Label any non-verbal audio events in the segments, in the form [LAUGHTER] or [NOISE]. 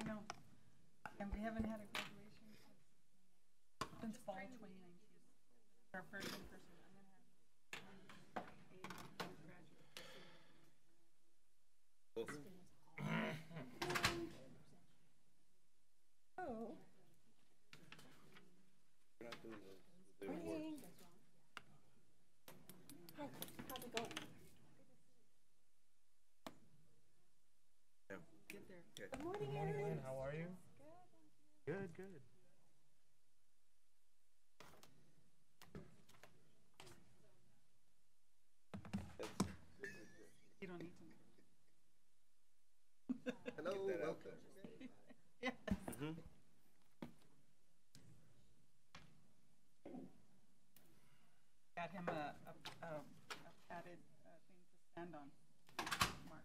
I know. And we haven't had a graduation since, fall twenty nineteen. Our first in person. I'm gonna have eight graduates. Oh. Morning. Hi, how's it going? Yeah. Get there. Good. Good morning, Good morning, Erin. Lynn. How are you? Good, good. You don't need to. Hello, welcome. Yes. Mhm. Got him a, a, a, a padded, uh, thing to stand on. Mark.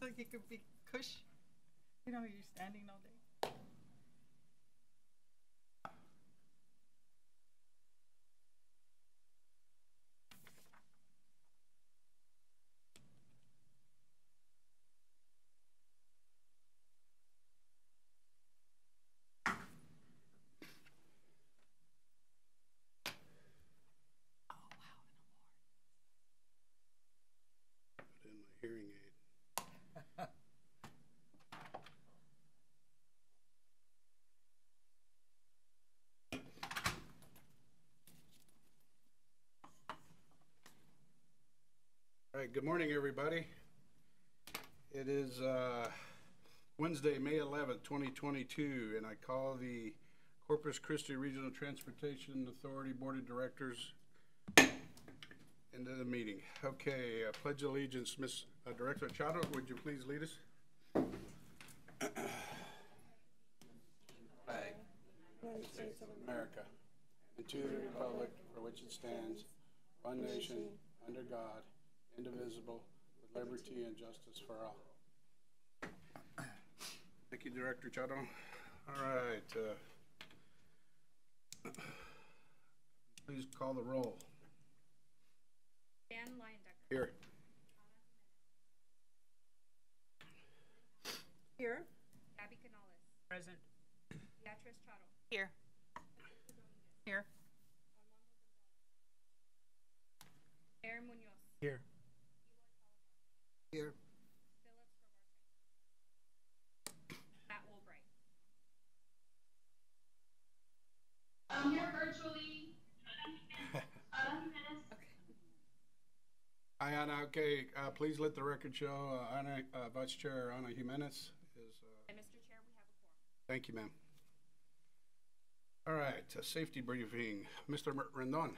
So he could be cush. You know, you're standing all day. Put in my hearing aid. All right, good morning, everybody. It is uh, Wednesday, May 11th, 2022, and I call the Corpus Christi Regional Transportation Authority Board of Directors into the meeting. Okay, uh, pledge allegiance, Miss uh, Director Charo, would you please lead us? United States of America, and to the republic for which it stands, one nation, under God, indivisible, with liberty and justice for all. Thank you, Director Charo. All right, uh, please call the roll. Dan Leyendecker. Here. Here. Gabby Canales. Present. Beatrice Charo. Here. Here. Mayor Munoz. Here. Here. Phillips Robarte. Matt Woolbright. I'm here virtually. Ana Jimenez. Hi, Anna. Okay, uh, please let the record show, uh, Anna, uh, Vice Chair Ana Jimenez is, uh, And Mr. Chair, we have a quorum. thank you, ma'am. All right, uh, safety briefing. Mr. Mer- Rendon.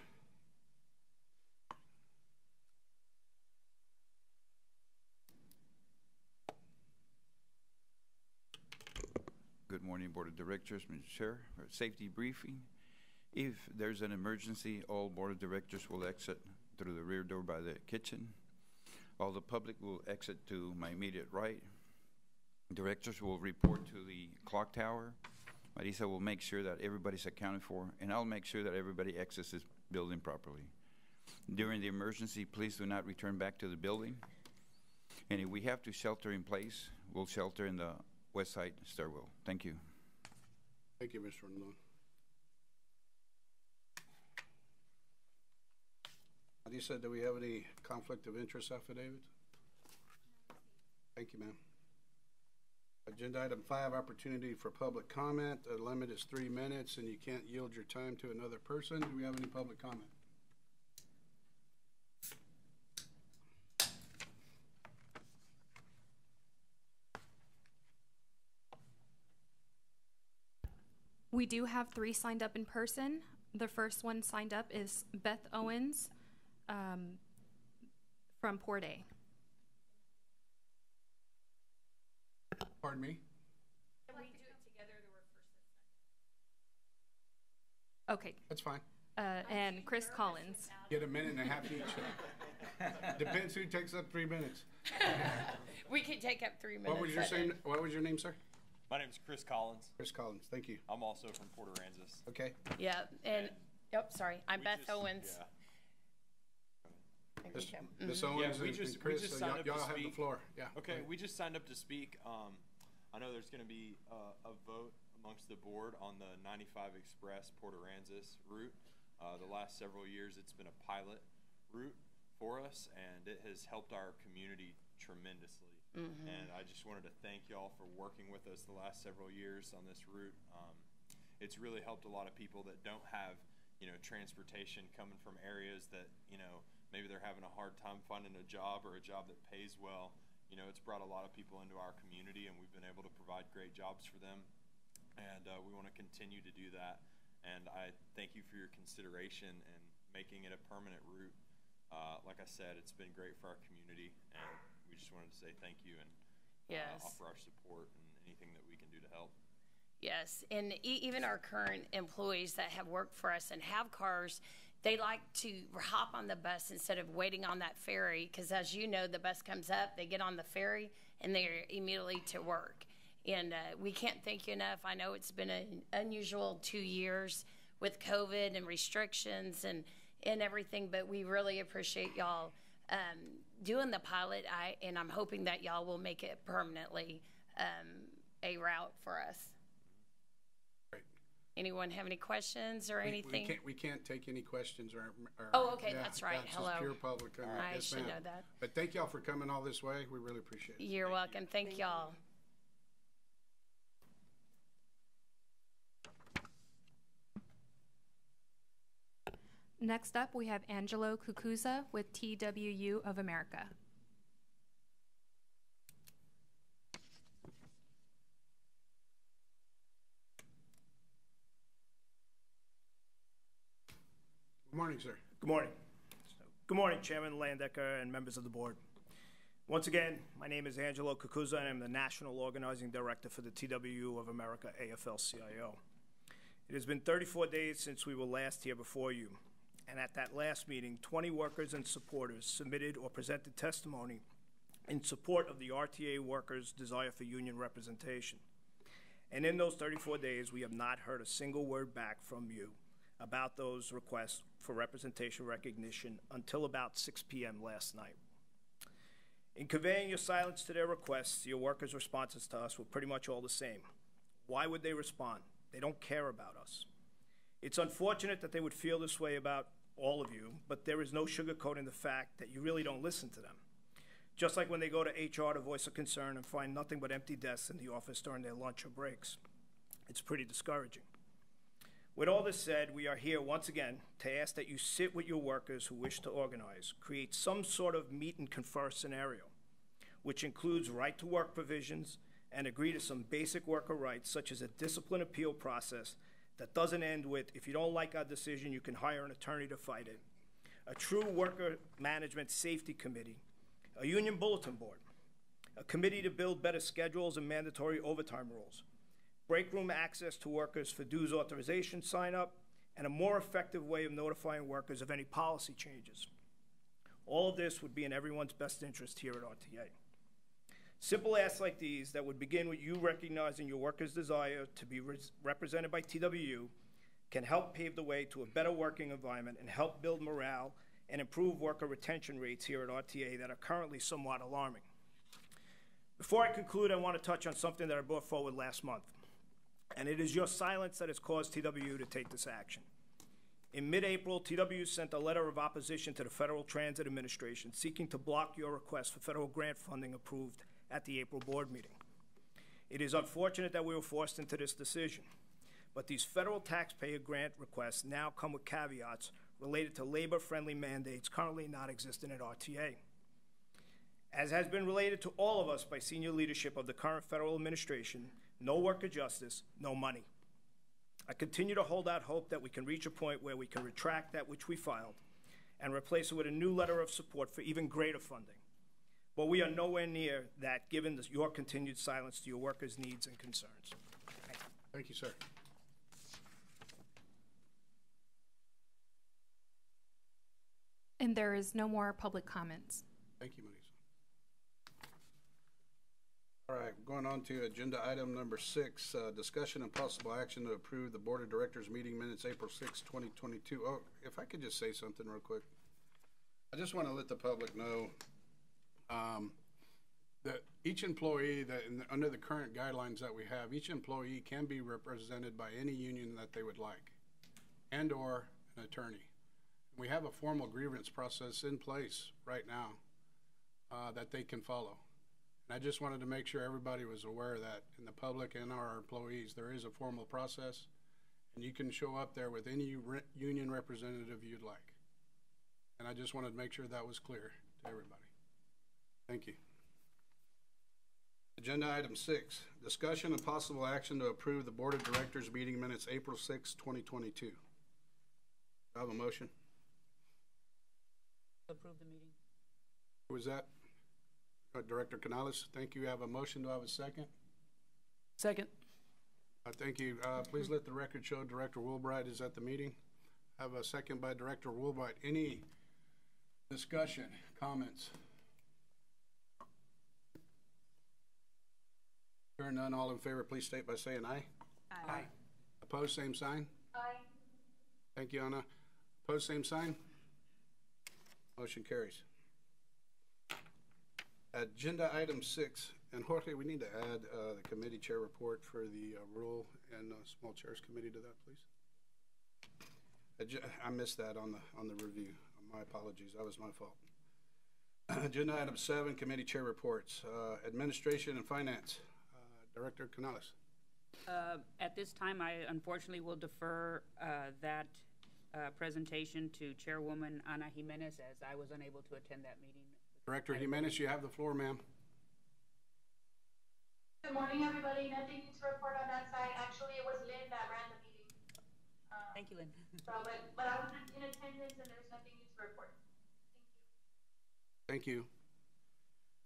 Morning, Board of Directors, Mr. Chair, safety briefing. If there's an emergency, all Board of Directors will exit through the rear door by the kitchen. All the public will exit to my immediate right. Directors will report to the clock tower. Marisa will make sure that everybody's accounted for, and I'll make sure that everybody exits this building properly. During the emergency, please do not return back to the building. And if we have to shelter in place, we'll shelter in the west side stairwell. Thank you. Thank you, Mr. Rendon. You said, do we have any conflict of interest affidavit? Thank you, ma'am. Agenda item five, opportunity for public comment. The limit is three minutes and you can't yield your time to another person. Do we have any public comment? We do have three signed up in person. The first one signed up is Beth Owens um, from Port A. Pardon me? Can we do it together? Okay, That's fine. uh, and Chris Collins. Get a minute and a half each. [LAUGHS] Depends who takes up three minutes. [LAUGHS] We could take up three minutes. What was your at name, what was your name, sir? My name is Chris Collins. Chris Collins, thank you. I'm also from Port Aransas. Okay, Yeah, and, yep, sorry, I'm We Beth just- Owens. yeah. Ms. Okay. Ms. Yeah, Owens we and just- and we Chris, just so signed y'all up to y'all have the speak. floor, yeah. Okay, Right. we just signed up to speak. Um, I know there's gonna be uh, a vote amongst the board on the ninety-five Express Port Aransas route. Uh, the last several years, it's been a pilot route for us, and it has helped our community tremendously. And I just wanted to thank y'all for working with us the last several years on this route. Um, it's really helped a lot of people that don't have, you know, transportation coming from areas that, you know, maybe they're having a hard time finding a job or a job that pays well. You know, it's brought a lot of people into our community and we've been able to provide great jobs for them. And uh, we want to continue to do that. And I thank you for your consideration and making it a permanent route. Uh, like I said, it's been great for our community and we just wanted to say thank you and Yes. uh, offer our support and anything that we can do to help. Yes, and e- even our current employees that have worked for us and have cars, they like to hop on the bus instead of waiting on that ferry. Because as you know, the bus comes up, they get on the ferry, and they're immediately to work. And uh, we can't thank you enough. I know it's been an unusual two years with COVID and restrictions and and everything, but we really appreciate y'all um, doing the pilot. I and I'm hoping that y'all will make it permanently um, a route for us. Great. Anyone have any questions or We- anything? We can't, we can't take any questions or. or- Oh, okay, yeah, that's right. just Hello. pure public. uh, I yes, should ma'am. know that. But thank y'all for coming all this way. We really appreciate it. You're welcome. Thank y'all. Next up, we have Angelo Kukuza with TWU of America. Good morning, sir. Good morning. Good morning, Chairman Leyendecker and members of the board. Once again, my name is Angelo Kukuza, and I'm the National Organizing Director for the TWU of America AFL-CIO. It has been 34 days since we were last here before you, and at that last meeting, 20 workers and supporters submitted or presented testimony in support of the RTA workers' desire for union representation. And in those 34 days, we have not heard a single word back from you about those requests for representation recognition until about 6 p.m. last night. In conveying your silence to their requests, your workers' responses to us were pretty much all the same. Why would they respond? They don't care about us. It's unfortunate that they would feel this way about all of you, but there is no sugarcoating the fact that you really don't listen to them. Just like when they go to HR to voice a concern and find nothing but empty desks in the office during their lunch or breaks. It's pretty discouraging. With all this said, we are here once again to ask that you sit with your workers who wish to organize, create some sort of meet and confer scenario, which includes right to work provisions and agree to some basic worker rights, such as a discipline appeal process that doesn't end with if you don't like our decision, you can hire an attorney to fight it, a true worker management safety committee, a union bulletin board, a committee to build better schedules and mandatory overtime rules, break room access to workers for dues authorization sign up, and a more effective way of notifying workers of any policy changes. All of this would be in everyone's best interest here at RTA. Simple asks like these that would begin with you recognizing your workers' desire to be res- represented by TWU can help pave the way to a better working environment and help build morale and improve worker retention rates here at RTA that are currently somewhat alarming. Before I conclude, I want to touch on something that I brought forward last month, and it is your silence that has caused TWU to take this action. In mid-April, TWU sent a letter of opposition to the Federal Transit Administration seeking to block your request for federal grant funding approved at the April board meeting. It is unfortunate that we were forced into this decision, but these federal taxpayer grant requests now come with caveats related to labor-friendly mandates currently not existent at RTA. As has been related to all of us by senior leadership of the current federal administration, no work, worker justice, no money. I continue to hold out hope that we can reach a point where we can retract that which we filed and replace it with a new letter of support for even greater funding. But we are nowhere near that given this- your continued silence to your workers' needs and concerns. Thank you, sir. And there is no more public comments. Thank you, Melissa. All right, going on to agenda item number six, uh, discussion and possible action to approve the Board of Directors meeting minutes April sixth, twenty twenty-two. Oh, if I could just say something real quick. I just want to let the public know, um, that each employee that, in, under the current guidelines that we have, each employee can be represented by any union that they would like, and/or an attorney. We have a formal grievance process in place right now uh, that they can follow. And I just wanted to make sure everybody was aware of that, in the public and our employees, there is a formal process, and you can show up there with any re- union representative you'd like. And I just wanted to make sure that was clear to everybody. Thank you. Agenda item six, discussion and possible action to approve the Board of Directors meeting minutes April sixth, twenty twenty-two. I have a motion. Approve the meeting. Who was that? Uh, Director Canales, thank you. I Have a motion. Do I have a second? Second. Uh, thank you. Uh, please let the record show Director Woolbright is at the meeting. Have a second by Director Woolbright. Any discussion, comments? Hearing none, all in favor, please state by saying aye. Aye. Opposed, same sign. Aye. Thank you, Anna. Opposed, same sign. Motion carries. Agenda item six, and Jorge, we need to add uh, the committee chair report for the uh, Rural and uh, Small Chairs Committee to that, please. I missed that on the, on the review. My apologies, that was my fault. Agenda item seven, committee chair reports. Uh, Administration and Finance, Director Canales. Uh, At this time, I unfortunately will defer uh, that uh, presentation to Chairwoman Ana Jimenez, as I was unable to attend that meeting. Director Jimenez, you have the floor, ma'am. Good morning, everybody. Nothing to report on that side. Actually, it was Lynn that ran the meeting. Uh, Thank you, Lynn. So, but, but I was in attendance and there's nothing new to report. Thank you. Thank you.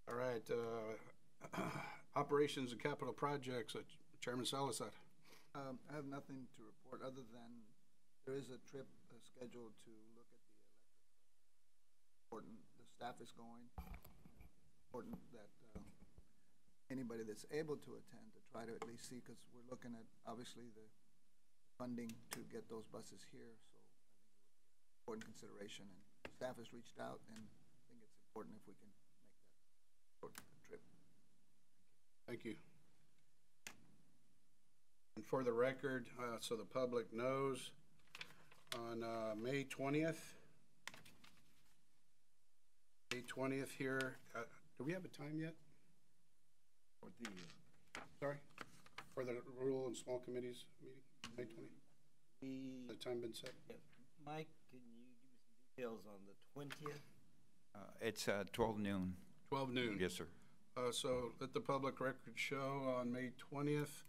All right, uh, [CLEARS THROAT] operations and capital projects, uh, Chairman Salazar. Um, I have nothing to report other than there is a trip uh, scheduled to look at the electric. Important, the staff is going. Important that, uh, anybody that's able to attend to try to at least see, because we're looking at, obviously, the funding to get those buses here, so I think it would be an important consideration, and staff has reached out, and I think it's important if we can make that short trip. Thank you. And for the record, uh, so the public knows, on uh, May 20th, May 20th here, uh, do we have a time yet? For the, Sorry? For the Rural and Small Committees meeting, May 20th? we, The time been set? Mike, can you give me some details on the twentieth? Uh, It's uh, 12 noon. 12 noon? Yes, sir. Uh, so let the public record show on May twentieth,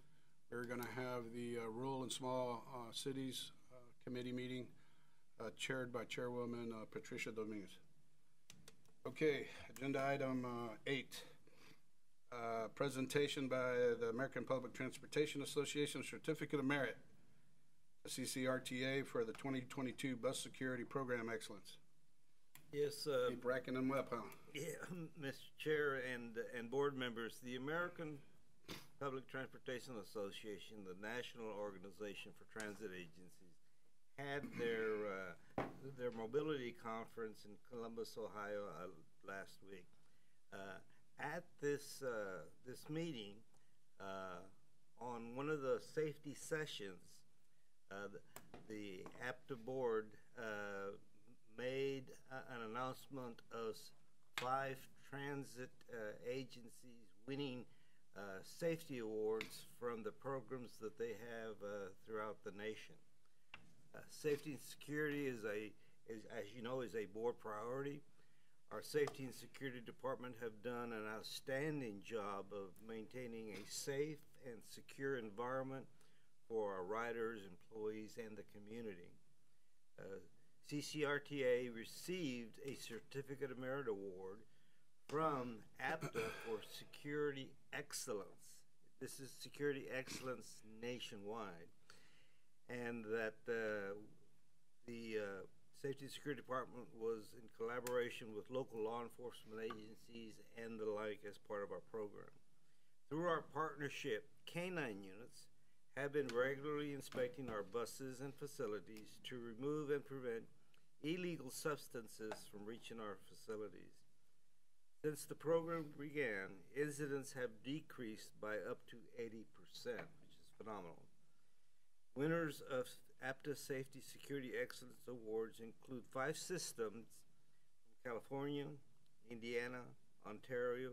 we're gonna have the uh, Rural and Small uh, Cities uh, Committee meeting uh, chaired by Chairwoman uh, Patricia Dominguez. Okay, agenda item eight. Presentation by the American Public Transportation Association Certificate of Merit, CCRTA for the twenty twenty-two Bus Security Program Excellence. Yes, uh, Keep racking them up, huh? yeah, [LAUGHS] Mr. Chair and, and board members, the American Public Transportation Association, the national organization for transit agencies, had their, uh, their mobility conference in Columbus, Ohio, uh, last week. Uh, at this, uh, this meeting, uh, on one of the safety sessions, uh, the, the APTA board uh, made a- an announcement of five transit uh, agencies winning uh, safety awards from the programs that they have uh, throughout the nation. Uh, safety and security is a, is, as you know, is a board priority. Our safety and security department have done an outstanding job of maintaining a safe and secure environment for our riders, employees, and the community. Uh, CCRTA received a Certificate of Merit Award from APTA for security excellence. This is security excellence nationwide. And that uh, the uh, Safety and Security Department was in collaboration with local law enforcement agencies and the like as part of our program. Through our partnership, canine units have been regularly inspecting our buses and facilities to remove and prevent illegal substances from reaching our facilities. Since the program began, incidents have decreased by up to 80%, which is phenomenal. Winners of APTA Safety Security Excellence Awards include five systems from California, Indiana, Ontario,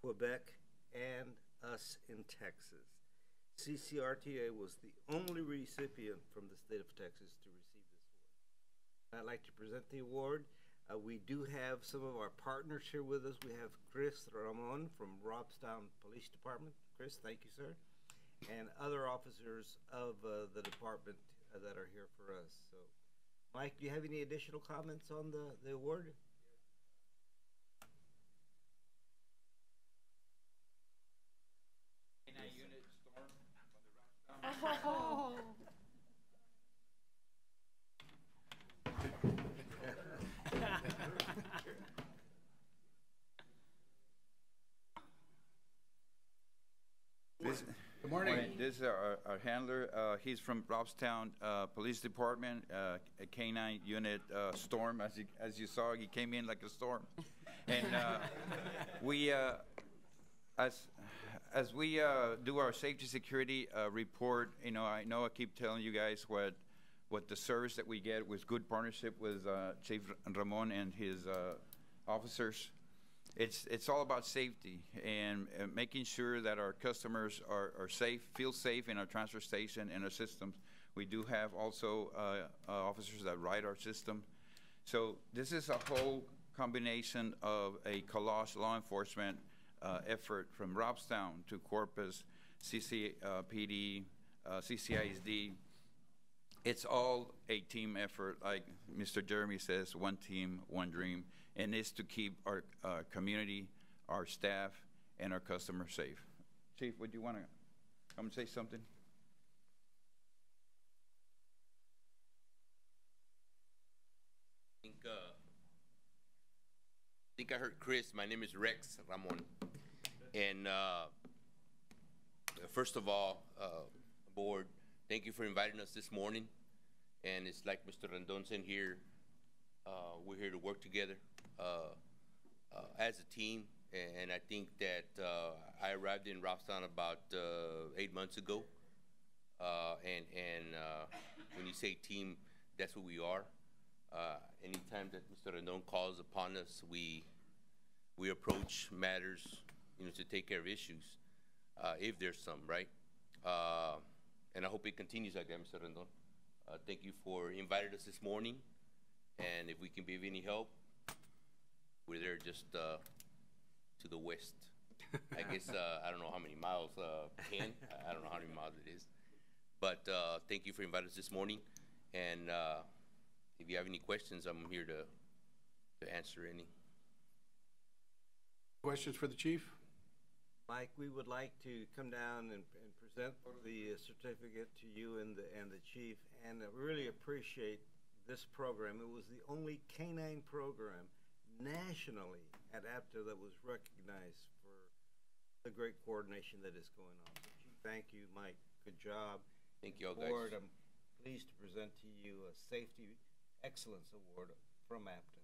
Quebec, and us in Texas. CCRTA was the only recipient from the state of Texas to. I'd like to present the award. Uh, we do have some of our partners here with us. We have Chris Ramon from Robstown Police Department. Chris, thank you, sir. And other officers of uh, the department uh, that are here for us. So, Mike, do you have any additional comments on the, the award? Oh. This- Good morning. This is our, our handler. Uh, he's from Robstown uh, Police Department, uh, a K-9 unit uh, storm. As you, as you saw, he came in like a storm. [LAUGHS] And uh, we, uh, as, as we uh, do our safety security uh, report, you know, I know I keep telling you guys what, what the service that we get with good partnership with uh, Chief Ramon and his uh, officers it's it's all about safety and uh, making sure that our customers are, are safe, feel safe in our transfer station and our systems. We do have also uh, uh, officers that ride our system. So this is a whole combination of a Kalosh law enforcement uh, effort from Robstown to Corpus, CCPD, uh, CCISD. It's all a team effort, like Mr. Jeremy says, one team, one dream and is to keep our uh, community, our staff, and our customers safe. Chief, would you want to come and say something? I think, uh, I think I heard Chris. My name is Rex Ramon. And uh, first of all, uh, board, thank you for inviting us this morning. And it's like Mr. Rendon said here, uh, we're here to work together as a team. And I think that uh, I arrived in Robstown about uh, eight months ago. Uh, and and uh, when you say team, that's what we are. Uh, anytime that Mr. Rendon calls upon us, we we approach matters, you know, to take care of issues, uh, if there's some, right? Uh, and I hope it continues like that, Mr. Rendon. Uh, thank you for inviting us this morning, and if we can be of any help, we're there just uh, to the west. I guess [LAUGHS] uh, I don't know how many miles, uh, ten. I don't know how many miles it is, but uh, thank you for inviting us this morning, and. Uh, if you have any questions, I'm here to, to answer any. Questions for the chief? Mike, we would like to come down and, and present the uh, certificate to you and the, and the chief, and really appreciate this program. It was the only canine program nationally at APTA that was recognized for the great coordination that is going on. Thank you, Mike. Good job. Thank you all, guys. I'm pleased to present to you a Safety Excellence Award from APTA.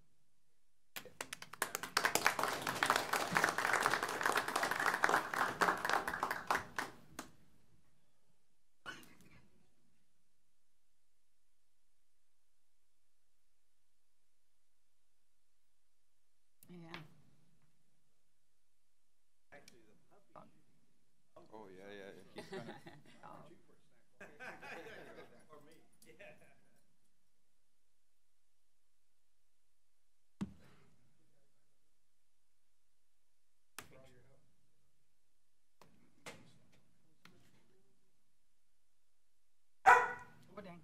Oh, dang.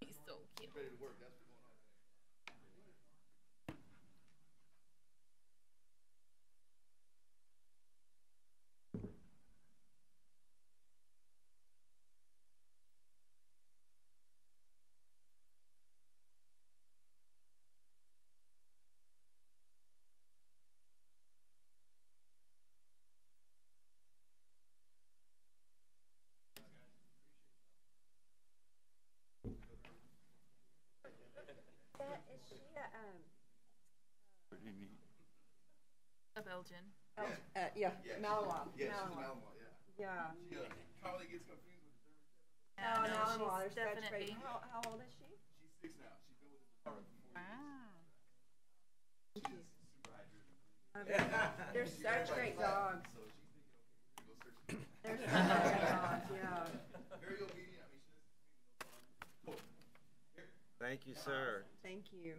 He's so cute. That, is she a, um, Pretty neat. A Belgian. uh, yeah, Malinois. Yeah, she's Malinois. Malinois, yeah. Yeah. She uh, probably gets confused with the Oh, no, Malinois, she's there's such great, definitely- how, how old is she? She's six now. She's been with the department for four years. They're [LAUGHS] such great dogs. So she's thinking, okay, we're gonna go search. They're such great dogs, yeah. [LAUGHS] Very obedient. I mean, she doesn't no Thank you, sir. Thank you.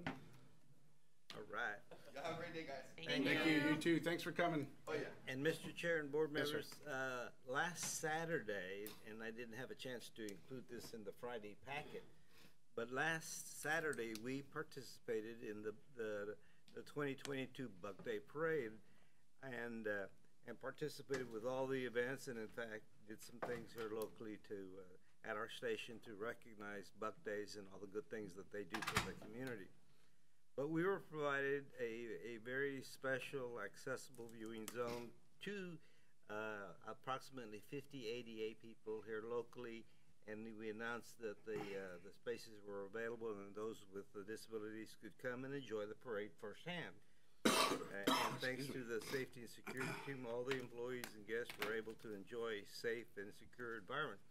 All right. Y'all have a great day, guys. Thank Thank you, you too. Thanks for coming. Oh, yeah. And Mr. Chair and board Yes, members, uh, last Saturday, and I didn't have a chance to include this in the Friday packet, but last Saturday, we participated in the, the, the twenty twenty-two Buc Day Parade and, uh, and participated with all the events and in fact, did some things here locally to, uh, at our station to recognize Buc Days and all the good things that they do for the community. But we were provided a, a very special accessible viewing zone to uh, approximately 50 ADA people here locally. And we announced that the, uh, the spaces were available and those with the disabilities could come and enjoy the parade firsthand. [COUGHS] Uh, and thanks to the safety and security team, all the employees and guests were able to enjoy a safe and secure environment.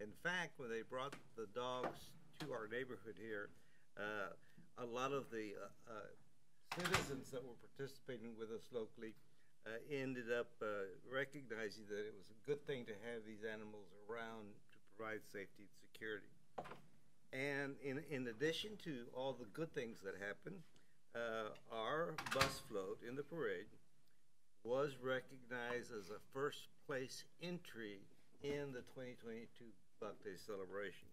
In fact, when they brought the dogs to our neighborhood here, uh, a lot of the uh, uh, citizens that were participating with us locally uh, ended up recognizing that it was a good thing to have these animals around to provide safety and security. And in, in addition to all the good things that happened, uh, our bus float in the parade was recognized as a first place entry in the 2022 Buc Day celebration.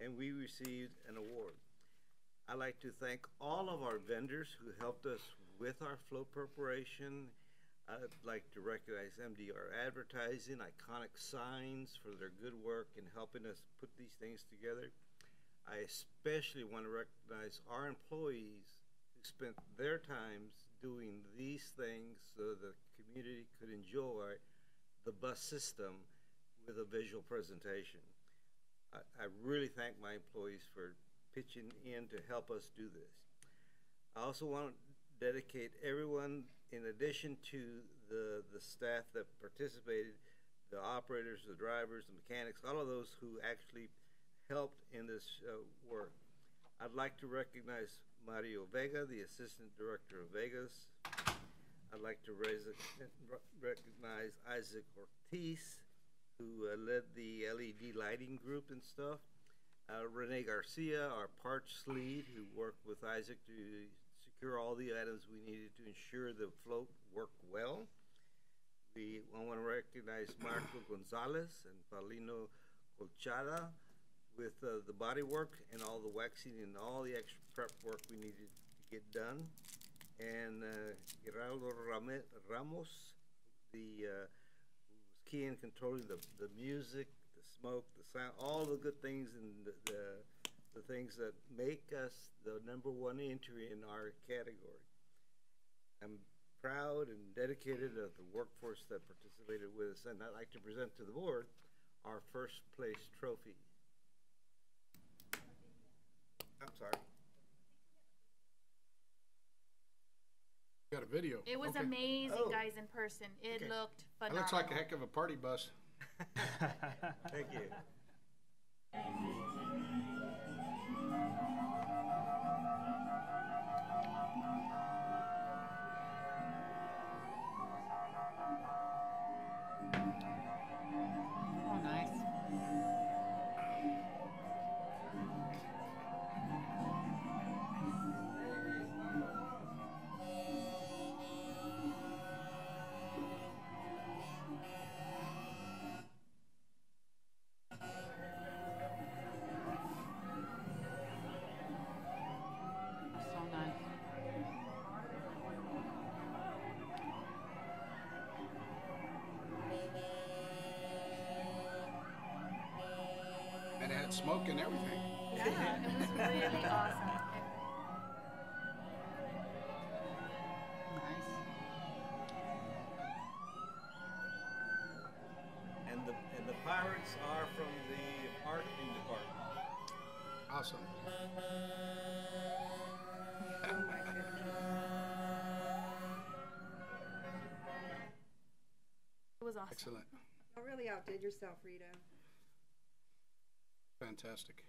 And we received an award. I'd like to thank all of our vendors who helped us with our float preparation. I'd like to recognize MDR Advertising, Iconic Signs for their good work in helping us put these things together. I especially want to recognize our employees who spent their times doing these things so the community could enjoy the bus system with a visual presentation. I, I really thank my employees for pitching in to help us do this. I also want to dedicate everyone, in addition to the, the staff that participated, the operators, the drivers, the mechanics, all of those who actually helped in this uh, work. I'd like to recognize Mario Vega, the Assistant Director of Vegas. I'd like to recognize Isaac Ortiz, who uh, led the LED lighting group and stuff. Uh, Rene Garcia, our parts lead, who worked with Isaac to secure all the items we needed to ensure the float worked well. We want to recognize Marco Gonzalez and Paulino Colchada with uh, the body work and all the waxing and all the extra prep work we needed to get done. And uh, Geraldo Ramos, the uh, who was key in controlling the, the music, smoke, the sound, all the good things and the, the, the things that make us the number one entry in our category. I'm proud and dedicated of the workforce that participated with us, and I'd like to present to the board our first place trophy. I'm sorry. Got a video. It was Okay. amazing, Oh. guys, in person. It Okay. looked That phenomenal. looks like a heck of a party bus. Thank you. Smoke and everything. Yeah, it was really [LAUGHS] awesome. And the, and the pirates are from the marketing department. Awesome. Oh my goodness. It was awesome. Excellent. You really outdid yourself, Rita. Fantastic.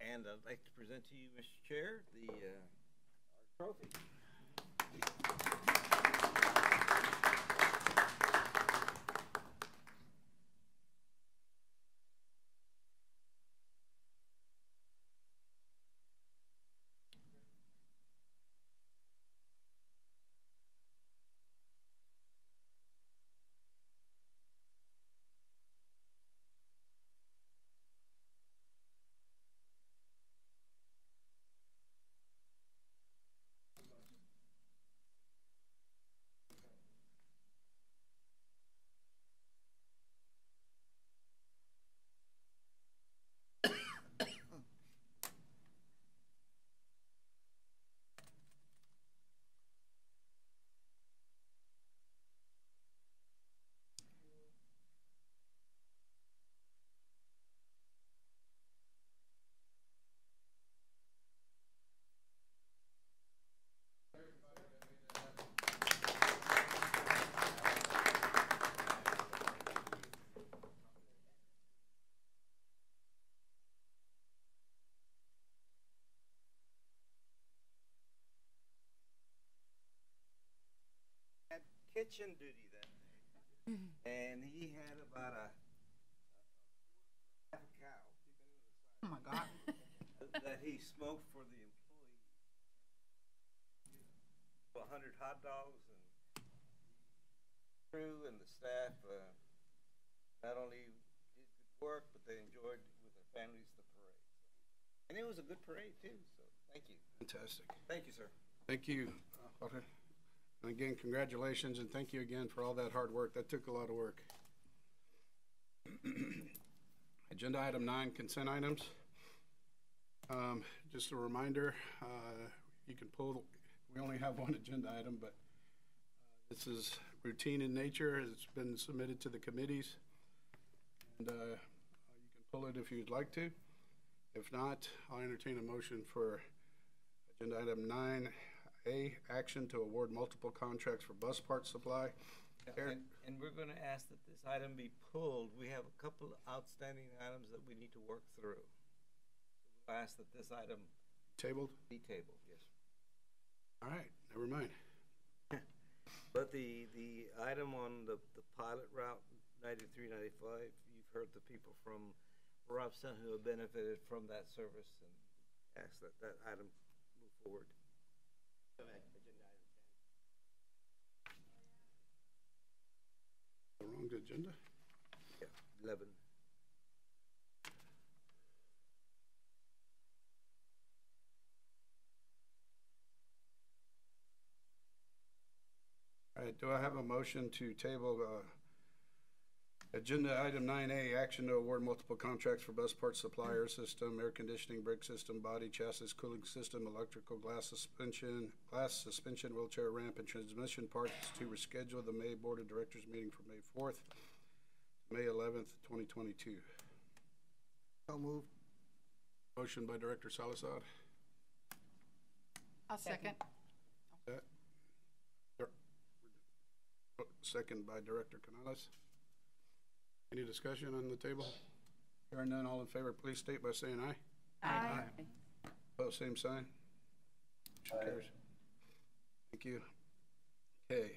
And I'd like to present to you, Mr. Chair, the, uh, trophy. Kitchen duty that day. And he had about a, half a cow. Oh my God. [LAUGHS] that he smoked for the employees. A hundred hot dogs and crew and the staff, uh, not only did good work, but they enjoyed with their families the parade. And it was a good parade too, so thank you. Fantastic. Thank you, sir. Thank you, uh, Jorge. And again, congratulations and thank you again for all that hard work. That took a lot of work. [CLEARS THROAT] Agenda item nine, consent items. Um, just a reminder, uh, you can pull, we only have one agenda item, but uh, this is routine in nature. It's been submitted to the committees. And, uh, you can pull it if you'd like to. If not, I'll entertain a motion for agenda item nine A, action to award multiple contracts for bus part supply. Aaron? And, and we're gonna ask that this item be pulled. We have a couple of outstanding items that we need to work through. We'll ask that this item Tabled? be tabled, yes. All right, never mind. [LAUGHS] But the, the item on the, the pilot route ninety-three, ninety-five, you've heard the people from Robson who have benefited from that service and ask that that item move forward. The wrong agenda? Yeah, eleven. All right, do I have a motion to table, uh, agenda item nine A, action to award multiple contracts for bus parts supplier system, air conditioning, brake system, body chassis, cooling system, electrical glass suspension, glass suspension, wheelchair ramp, and transmission parts to reschedule the May Board of Directors meeting for May fourth, to May eleventh, twenty twenty-two. So moved. Motion by Director Salazar. I'll second. That- uh, Second by Director Canales. Any discussion on the table? Hearing none, all in favor, please state by saying aye. Aye. Opposed, same sign. Motion carries. Thank you. Okay.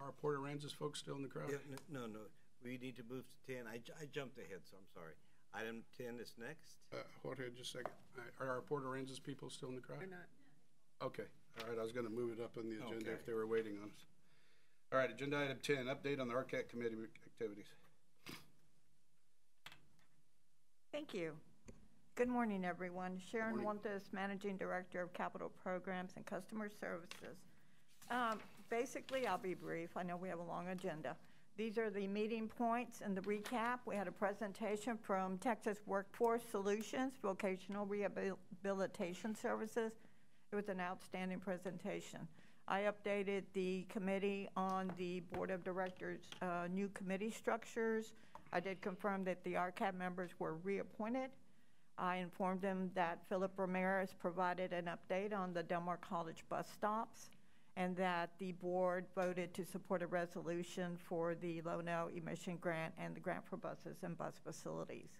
Are Port Aransas folks still in the crowd? Yeah, n- no, no, we need to move to ten. I, I jumped ahead, so I'm sorry. Item ten is next. Uh, hold here just a second. All right, Are our Port Aransas people still in the crowd? Or not. Okay, all right, I was gonna move it up on the agenda if they were waiting on us. All right, agenda item ten, update on the RCAT committee activities. Thank you. Good morning, everyone. Sharon Morning. Montes, Managing Director of Capital Programs and Customer Services. Um, basically, I'll be brief. I know we have a long agenda. These are the meeting points and the recap. We had a presentation from Texas Workforce Solutions Vocational Rehabilitation Services. It was an outstanding presentation. I updated the committee on the Board of Directors' uh, new committee structures. I did confirm that the RCAT members were reappointed. I informed them that Philip Ramirez provided an update on the Del Mar College bus stops and that the board voted to support a resolution for the low-no emission grant and the grant for buses and bus facilities.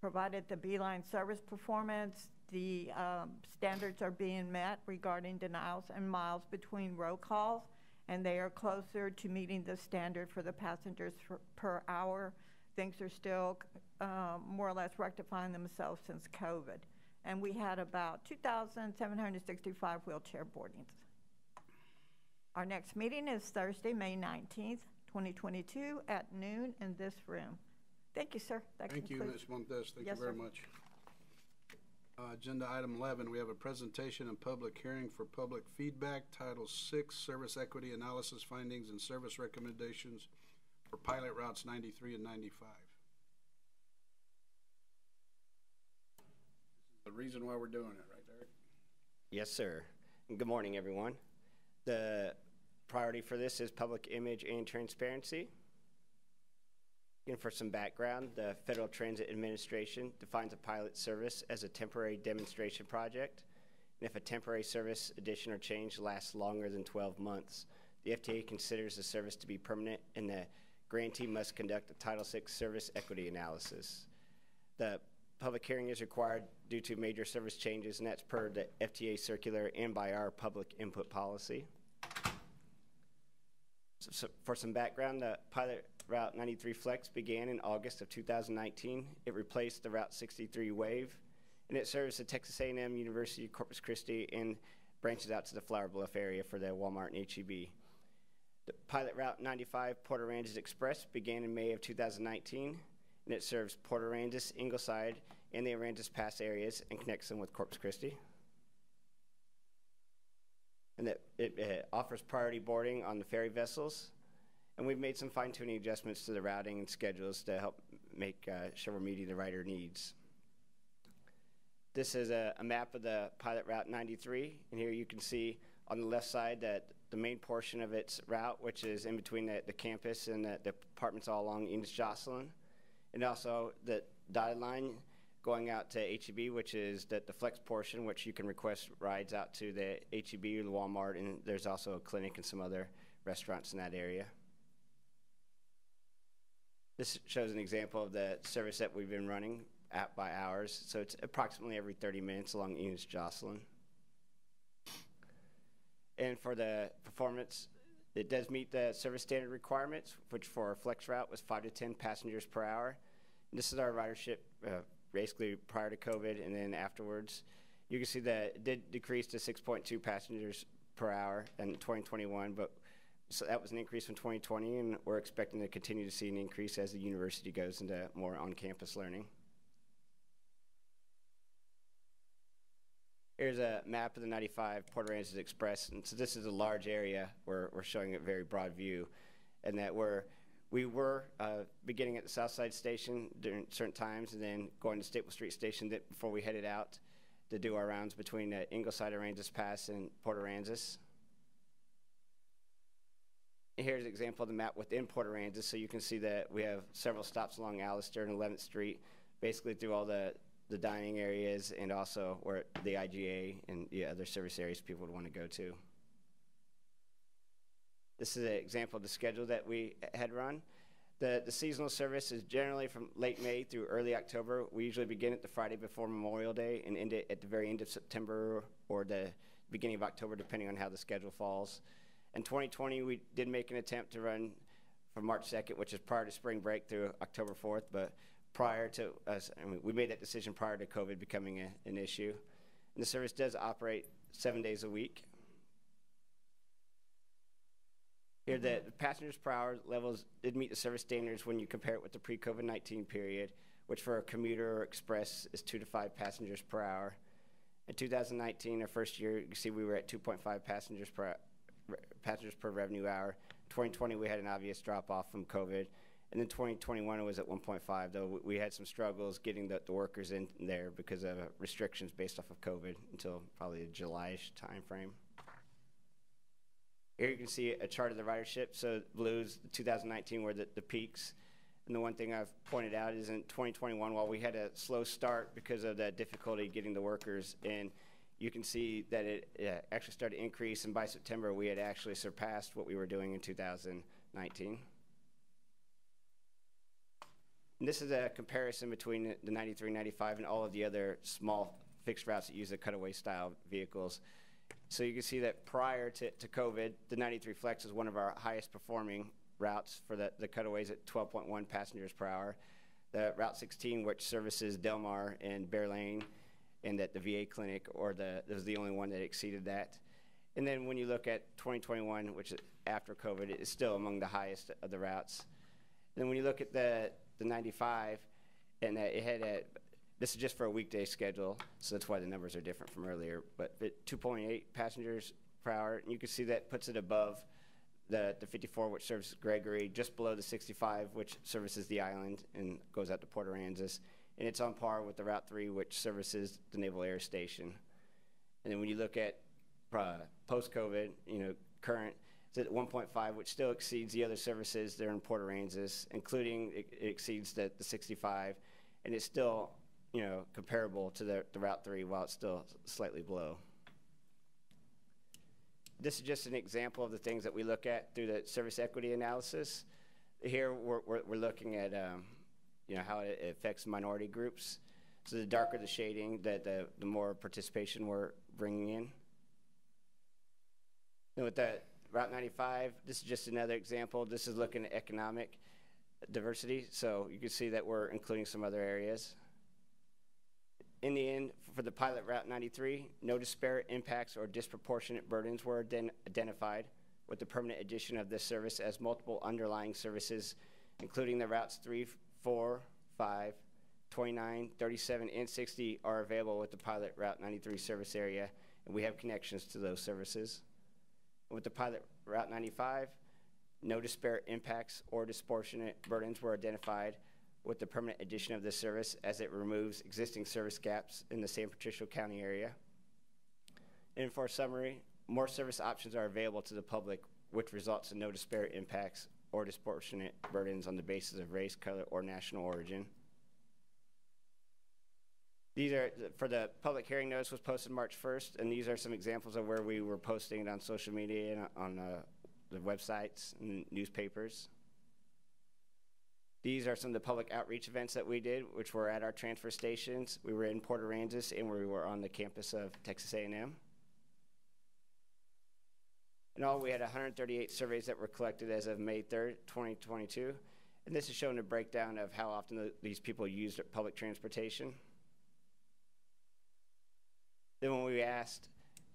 Provided the B-Line service performance, the um, standards are being met regarding denials and miles between road calls, and they are closer to meeting the standard for the passengers for, per hour. Things are still um, more or less rectifying themselves since COVID. And we had about 2,765 wheelchair boardings. Our next meeting is Thursday, May 19th, 2022 at noon in this room. Thank you, sir. That Thank you, concludes- Ms. Montes. Thank you Yes, very sir. much. Uh, Agenda item 11, we have a presentation and public hearing for public feedback, Title VI, Service Equity Analysis Findings and Service Recommendations for Pilot Routes 93 and 95. The reason why we're doing it, right, Derek? Yes, sir. And good morning, everyone. The priority for this is public image and transparency. And for some background, the Federal Transit Administration defines a pilot service as a temporary demonstration project. And if a temporary service addition or change lasts longer than 12 months, the FTA considers the service to be permanent and the grantee must conduct a Title VI service equity analysis. The public hearing is required due to major service changes, and that's per the FTA circular and by our public input policy. So, so for some background, the pilot Route 93 Flex began in August of 2019. It replaced the Route 63 Wave, and it serves the Texas A&M University Corpus Christi and branches out to the Flower Bluff area for the Walmart and HEB. The pilot Route 95 Port Aransas Express began in May of 2019, and it serves Port Aransas, Ingleside, and the Aransas Pass areas and connects them with Corpus Christi. And that it uh, offers priority boarding on the ferry vessels. And we've made some fine tuning adjustments to the routing and schedules to help make uh, sure we're meeting the rider needs. This is a, a map of the Pilot Route 93, and here you can see on the left side that the main portion of its route, which is in between the, the campus and the, the apartments all along Ennis Joslin, and also the dotted line going out to HEB, which is the, the flex portion, which you can request rides out to the HEB or the Walmart, and there's also a clinic and some other restaurants in that area. This shows an example of the service that we've been running at by hours. So it's approximately every 30 minutes along Ennis Joslin. And for the performance, it does meet the service standard requirements, which for our flex route was 5 to 10 passengers per hour. And this is our ridership uh, basically prior to COVID and then afterwards. You can see that it did decrease to 6.2 passengers per hour in 2021, but so that was an increase from 2020, and we're expecting to continue to see an increase as the university goes into more on-campus learning. Here's a map of the 95 Port Aransas Express, and so this is a large area where we're showing a very broad view, and that we're we were uh, beginning at the South Side Station during certain times, and then going to Staple Street Station before we headed out to do our rounds between uh, Ingleside Aransas Pass and Port Aransas. Here's an example of the map within Port Aransas, so you can see that we have several stops along Alister and 11th Street, basically through all the, the dining areas and also where the IGA and the other service areas people would want to go to. This is an example of the schedule that we had run. The, the seasonal service is generally from late May through early October. We usually begin at the Friday before Memorial Day and end it at the very end of September or the beginning of October, depending on how the schedule falls. In 2020, we did make an attempt to run from March 2nd, which is prior to spring break, through October 4th, but prior to us, I mean, we made that decision prior to COVID becoming a, an issue. And the service does operate seven days a week. Here, the passengers per hour levels did meet the service standards when you compare it with the pre-COVID 19 period, which for a commuter or express is two to five passengers per hour. In 2019, our first year, you can see we were at 2.5 passengers per passengers per revenue hour. 2020, we had an obvious drop off from COVID. And then 2021 it was at 1.5, though we- had some struggles getting the, the workers in there because of restrictions based off of COVID until probably the July-ish timeframe. Here you can see a chart of the ridership. So blues, 2019 were the, the peaks. And the one thing I've pointed out is in 2021, while we had a slow start because of that difficulty getting the workers in, you can see that it actually started to increase. And by September, we had actually surpassed what we were doing in 2019. And this is a comparison between the 93, 95, and all of the other small fixed routes that use the cutaway style vehicles. So you can see that prior to, to COVID, the 93 Flex is one of our highest performing routes for the, the cutaways at 12.1 passengers per hour. The Route 16, which services Del Mar and Bear Lane, and that the VA clinic, or the was the only one that exceeded that. And then when you look at 2021, which is after COVID, is still among the highest of the routes. And then when you look at the the 95, and uh, it had a this is just for a weekday schedule, so that's why the numbers are different from earlier. But at 2.8 passengers per hour, and you can see that puts it above the, the 54, which serves Gregory, just below the 65, which services the island and goes out to Port Aransas. And it's on par with the Route 3, which services the Naval Air Station. And then when you look at uh, post-COVID, you know, current, it's at 1.5, which still exceeds the other services there in Port Aransas, including it, it exceeds the, the 65, and it's still, you know, comparable to the, the Route 3, while it's still slightly below. This is just an example of the things that we look at through the service equity analysis. Here, we're, we're, we're looking at, um, you know, how it affects minority groups. So the darker the shading, the, the, the more participation we're bringing in. And with that, Route 95, this is just another example. This is looking at economic diversity. So you can see that we're including some other areas. In the end, for the pilot Route 93, no disparate impacts or disproportionate burdens were ident identified with the permanent addition of this service as multiple underlying services, including the routes 3, 4, 5, 29, 37, and 60 are available with the pilot Route 93 service area, and we have connections to those services. With the pilot Route 95, no disparate impacts or disproportionate burdens were identified with the permanent addition of this service as it removes existing service gaps in the San Patricio County area. And for a summary, more service options are available to the public, which results in no disparate impacts or disproportionate burdens on the basis of race, color, or national origin. These are, for the public hearing notice was posted March 1st, and these are some examples of where we were posting it on social media and on uh, the websites and newspapers. These are some of the public outreach events that we did, which were at our transfer stations. We were in Port Aransas, and we were on the campus of Texas A&M. In all, we had 138 surveys that were collected as of May 3rd, 2022. And this is showing a breakdown of how often the, these people used public transportation. Then when we asked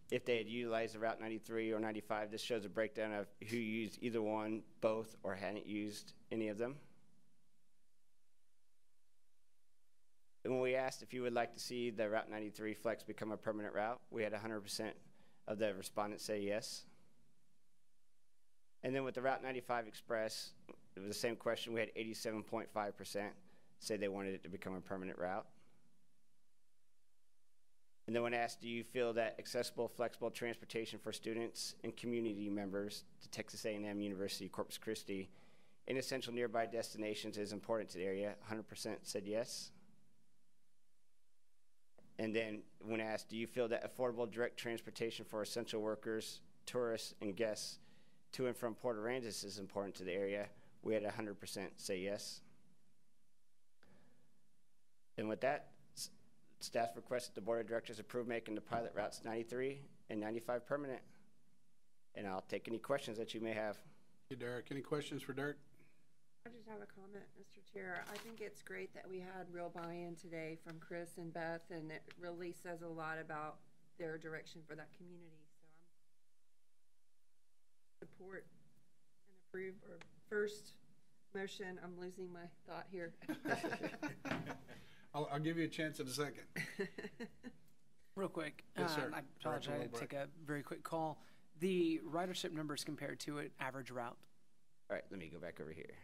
if they had utilized the Route 93 or 95, this shows a breakdown of who used either one, both, or hadn't used any of them. And when we asked if you would like to see the Route 93 Flex become a permanent route, we had 100% of the respondents say yes. And then with the Route 95 Express, it was the same question. We had 87.5% say they wanted it to become a permanent route. And then when asked, do you feel that accessible, flexible transportation for students and community members to Texas A&M University Corpus Christi in essential nearby destinations is important to the area, 100% said yes. And then when asked, do you feel that affordable direct transportation for essential workers, tourists, and guests to and from Port Aransas is important to the area, we had 100% say yes. And with that, staff requests that the board of directors approve making the pilot routes 93 and 95 permanent. And I'll take any questions that you may have. Hey, Derek, any questions for Derek? I just have a comment, Mr. Chair. I think it's great that we had real buy-in today from Chris and Beth, and it really says a lot about their direction for that community. So I'm support and approve, or first motion, I'm losing my thought here. [LAUGHS] I'll, I'll give you a chance in a second. [LAUGHS] Real quick. Yes, sir. um, I Sorry for a apologize. little I take a very quick call. the ridership numbers compared to an average route. All right, let me go back over here.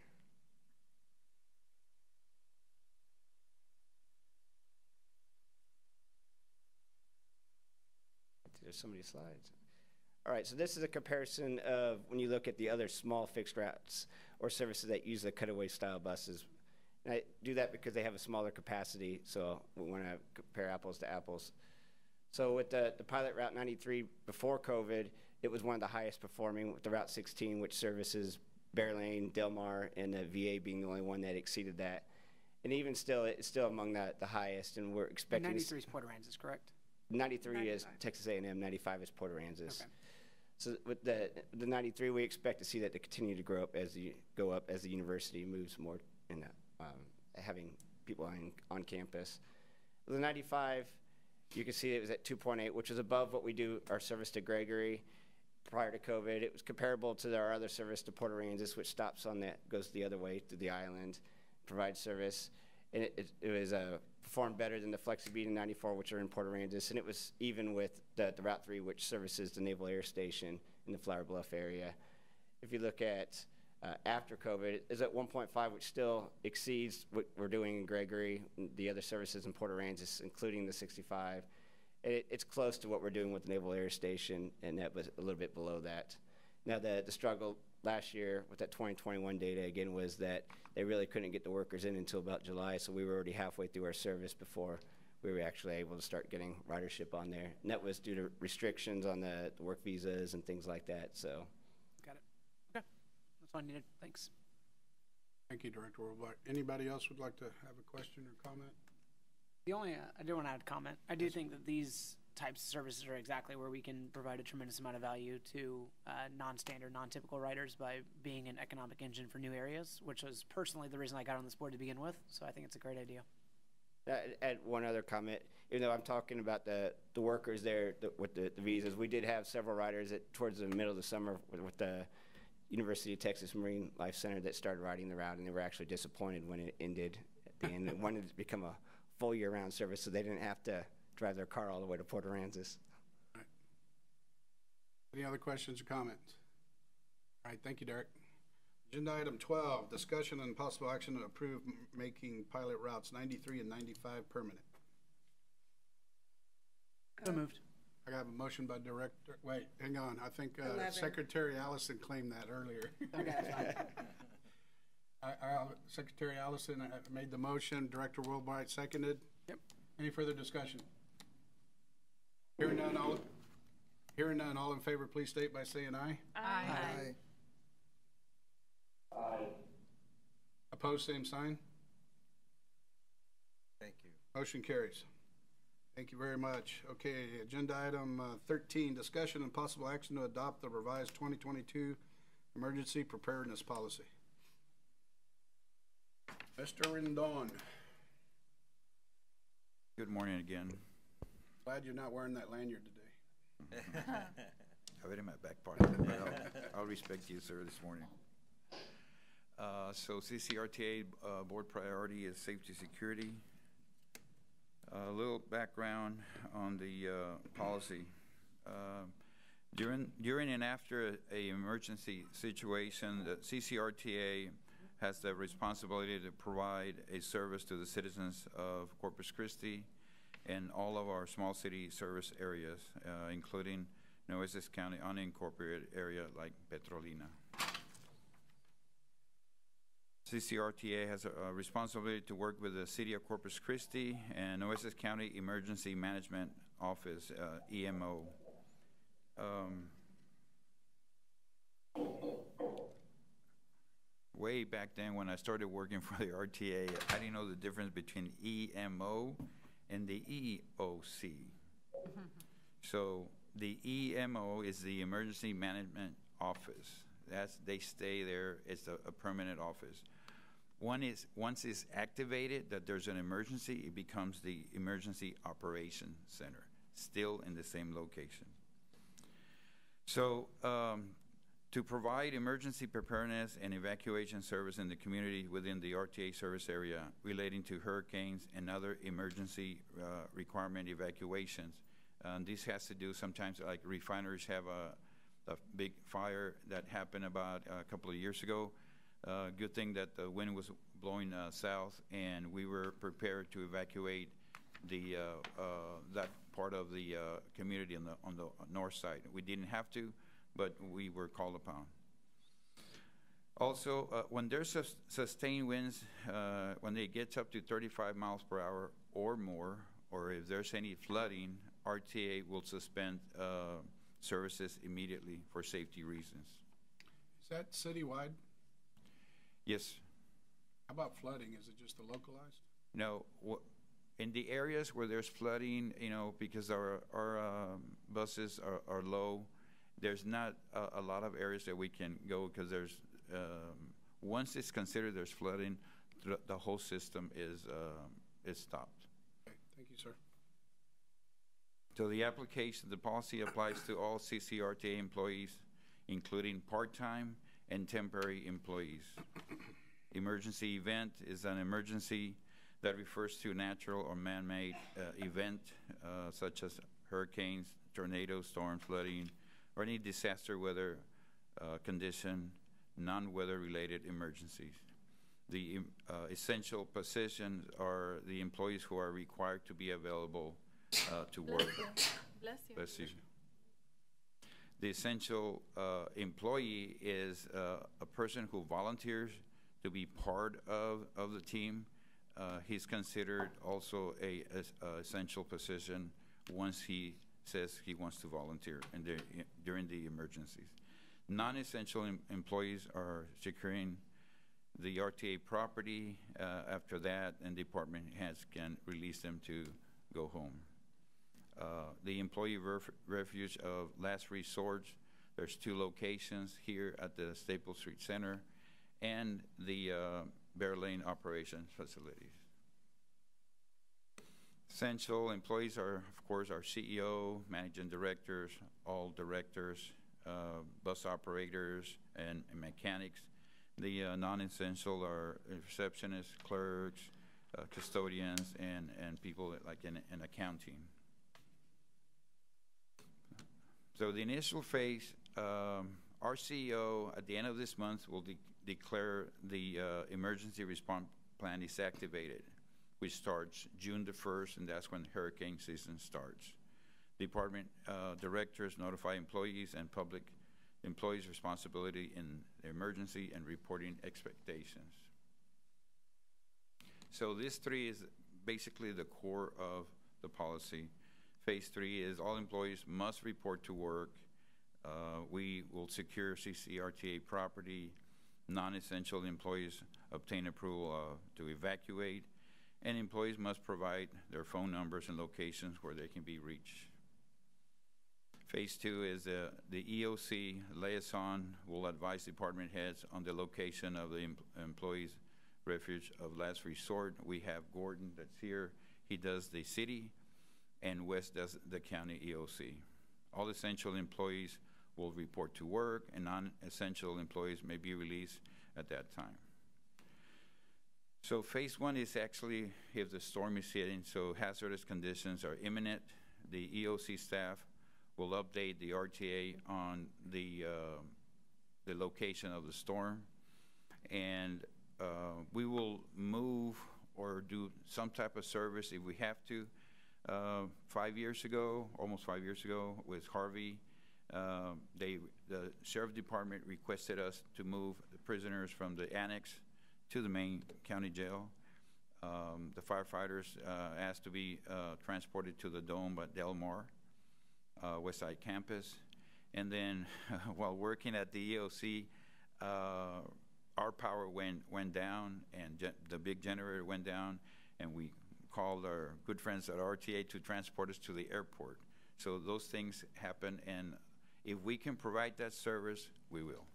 There's so many slides. All right, so this is a comparison of when you look at the other small fixed routes or services that use the cutaway style buses. And I do that because they have a smaller capacity, so we want to compare apples to apples. So with the, the pilot Route 93 before COVID, it was one of the highest performing with the Route 16, which services Bear Lane, Del Mar, and the VA being the only one that exceeded that. And even still, it's still among the, the highest, and we're expecting. to 93 is Port Aransas, correct? 93 is Texas A&M, 95 is Port Aransas. So with the the 93, we expect to see that to continue to grow up as the go up as the university moves more in um, having people on on campus. The 95, you can see it was at 2.8, which is above what we do our service to Gregory prior to COVID. It was comparable to our other service to Port Aransas, which stops on that goes the other way to the island, provides service, and it, it, it was uh, performed better than the Flexi and 94, which are in Port Aransas, and it was even with the, the Route 3, which services the Naval Air Station in the Flower Bluff area. If you look at uh, after COVID, it is at 1.5, which still exceeds what we're doing in Gregory, the other services in Port Aransas, including the 65. And it, it's close to what we're doing with the Naval Air Station, and that was a little bit below that. Now, the, the struggle last year with that 2021 data again was that they really couldn't get the workers in until about July, so we were already halfway through our service before we were actually able to start getting ridership on there. And that was due to restrictions on the, the work visas and things like that. So, Got it. Okay. That's all I needed. Thanks. Thank you, Director Woolbright. Anybody else would like to have a question or comment? The only, uh, I do want to add a comment. I do think that these types of services are exactly where we can provide a tremendous amount of value to uh, non-standard, non-typical riders by being an economic engine for new areas, which was personally the reason I got on this board to begin with. So I think it's a great idea. uh, add one other comment. Even though I'm talking about the, the workers there the, with the, the visas, we did have several riders at, towards the middle of the summer with, with the University of Texas Marine Life Center that started riding the route, and they were actually disappointed when it ended at the end. They wanted to become a full year-round service, so they didn't have to drive their car all the way to Port Aransas. Any other questions or comments? All right, thank you, Derek. Agenda item twelve, discussion and possible action to approve m- making pilot routes ninety-three and ninety-five permanent. So moved. I got a motion by Director, wait, hang on, I think uh, Eleven. Secretary Allison claimed that earlier. Okay. [LAUGHS] I- I- Secretary Allison uh, made the motion, Director Woolbright seconded. Yep. Any further discussion? Hearing none, all, hearing none, all in favor, please state by saying aye. Aye. Aye. Opposed, same sign. Thank you. Motion carries. Thank you very much. Okay, agenda item uh, thirteen, discussion and possible action to adopt the revised twenty twenty-two emergency preparedness policy. Mr. Rendon, Good morning again. Glad you're not wearing that lanyard today. [LAUGHS] I have it in my back pocket, but I'll, [LAUGHS] I'll respect you, sir, this morning. Uh, so CCRTA, uh, board priority is safety security. A little background on the, uh, policy. Uh, During, during and after a emergency situation, the CCRTA has the responsibility to provide a service to the citizens of Corpus Christi and all of our small city service areas, uh, including Nueces County unincorporated area like Petronila. CCRTA has a, a responsibility to work with the City of Corpus Christi and Nueces County Emergency Management Office, uh, EMO. Um, way back then when I started working [LAUGHS] for the RTA, I didn't know the difference between EMO and the EOC. So the EMO is the Emergency Management Office. That's, they stay there, it's a, a permanent office. One is, once it's activated that there's an emergency, it becomes the Emergency Operation Center, still in the same location. So, um, to provide emergency preparedness and evacuation service in the community within the RTA service area relating to hurricanes and other emergency uh, requirement evacuations. This has to do sometimes like refineries have a a big fire that happened about a couple of years ago. Uh, good thing that the wind was blowing uh, south, and we were prepared to evacuate the uh, uh, that part of the uh, community on the on the north side. We didn't have to, but we were called upon. Also, uh, when there's sus- sustained winds, uh, when it gets up to 35 miles per hour or more, or if there's any flooding, RTA will suspend uh, services immediately for safety reasons. Is that citywide? Yes. How about flooding? Is it just the localized? No, in the areas where there's flooding, you know, because our, our um, buses are, are low, there's not a, a lot of areas that we can go because there's, um, once it's considered there's flooding, the, the whole system is, um, is stopped. Okay, thank you, sir. So the application, the policy applies to all CCRTA employees, including part-time and temporary employees. Emergency event is an emergency that refers to natural or man-made uh, event uh, such as hurricanes, tornadoes, storm, flooding, or any disaster weather uh, condition, non-weather related emergencies. The uh, essential positions are the employees who are required to be available uh, to work. Bless you. Bless you. The essential uh, employee is uh, a person who volunteers to be part of, of the team. Uh, he's considered also a, a, a essential position once he says he wants to volunteer during the emergencies. Non-essential em- employees are securing the RTA property. Uh, after that, and the department heads can release them to go home. Uh, the employee ref- refuge of last resort. There's two locations here at the Staples Street Center and the uh, Bear Lane Operations Facilities. Essential employees are, of course, our CEO, managing directors, all directors, uh, bus operators, and, and mechanics. The uh, non-essential are receptionists, clerks, uh, custodians, and, and people like in, in accounting. So the initial phase, um, our CEO at the end of this month will de- declare the uh, emergency response plan is activated, which starts June the 1st, and that's when hurricane season starts. Department uh, directors notify employees and public employees' responsibility in emergency and reporting expectations. So this three is basically the core of the policy. Phase three is all employees must report to work. Uh, we will secure CCRTA property. Non-essential employees obtain approval uh, to evacuate, and employees must provide their phone numbers and locations where they can be reached. Phase two is uh, the EOC liaison will advise department heads on the location of the em- employees' refuge of last resort. We have Gordon that's here. He does the city, and West does the county EOC. All essential employees will report to work, and non-essential employees may be released at that time. So phase one is actually if the storm is hitting, so hazardous conditions are imminent. The EOC staff will update the RTA on the uh, the location of the storm, and uh, we will move or do some type of service if we have to. Uh, five years ago, almost five years ago, with Harvey, uh, they the sheriff department requested us to move the prisoners from the annex to the main county jail. Um, the firefighters uh, asked to be uh, transported to the dome at Del Mar uh, Westside campus. And then [LAUGHS] while working at the EOC, uh, our power went, went down and the big generator went down and we called our good friends at RTA to transport us to the airport. So those things happen and if we can provide that service, we will.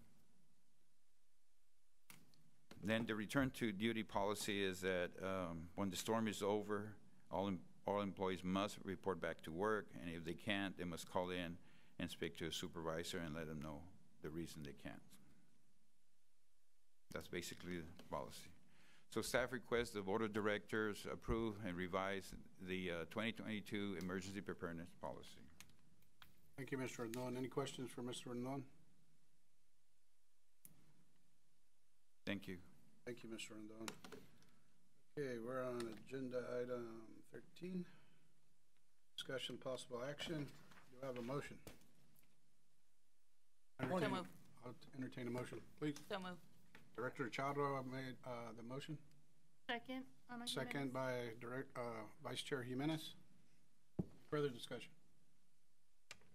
Then the return to duty policy is that um, when the storm is over, all, em- all employees must report back to work, and if they can't, they must call in and speak to a supervisor and let them know the reason they can't. That's basically the policy. So staff requests the board of directors approve and revise the uh, 2022 emergency preparedness policy. Thank you, Mr. Rendon. Any questions for Mr. Rendon? Thank you. Thank you, Mr. Rendon. Okay, we're on agenda item thirteen. Discussion possible action. Do I have a motion? So Entertain- moved. I'll entertain a motion, please. So move. Director Charo made, uh, the motion. Second, Ana Second by Direct, uh, Vice Chair Jimenez. Further discussion?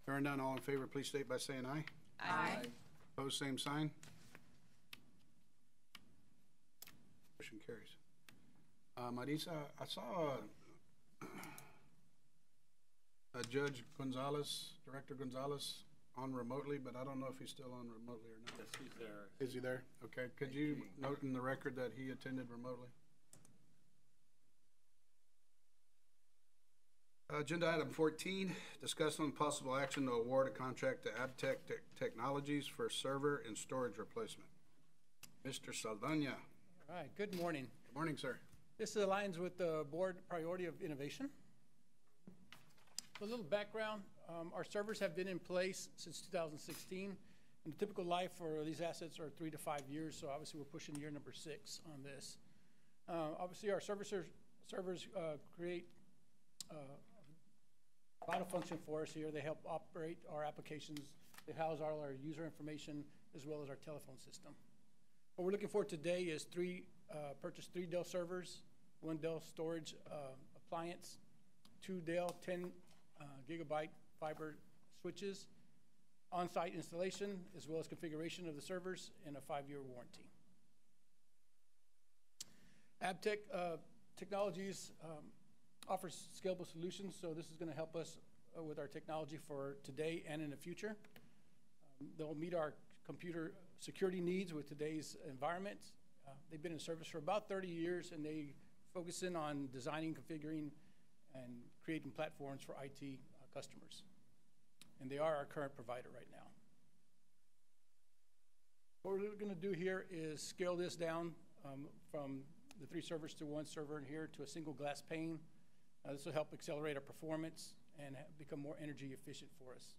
Hearing none, all in favor, please state by saying aye. Aye. Opposed, same sign. Motion carries. Uh, Marisa, I saw uh, uh, Judge Gonzalez, Director Gonzalez on remotely, but I don't know if he's still on remotely or not. Yes, he's there. Is he there? Okay, could you note in the record that he attended remotely? Agenda item fourteen, discuss on possible action to award a contract to Abtech Tech- Technologies for server and storage replacement. Mr. Saldana, All right, good morning. good morning, sir. This aligns with the board priority of innovation. A little background, um, our servers have been in place since 2016. And the typical life for these assets are three to five years, so obviously we're pushing year number six on this. Uh, obviously, our servicers, servers uh, create uh, a lot function for us here. They help operate our applications. They house all our user information as well as our telephone system. What we're looking for today is three, uh, purchase three Dell servers, one Dell storage uh, appliance, two Dell 10 uh, gigabyte fiber switches, on-site installation, as well as configuration of the servers, and a five-year warranty. Abtech uh, Technologies um, offers scalable solutions, so this is going to help us uh, with our technology for today and in the future. Um, They'll meet our computer security needs with today's environment. Uh, They've been in service for about 30 years, and they focus in on designing, configuring, and creating platforms for IT uh, customers. And they are our current provider right now. What we're going to do here is scale this down um, from the three servers to one server in here to a single glass pane. Uh, This will help accelerate our performance and become more energy efficient for us.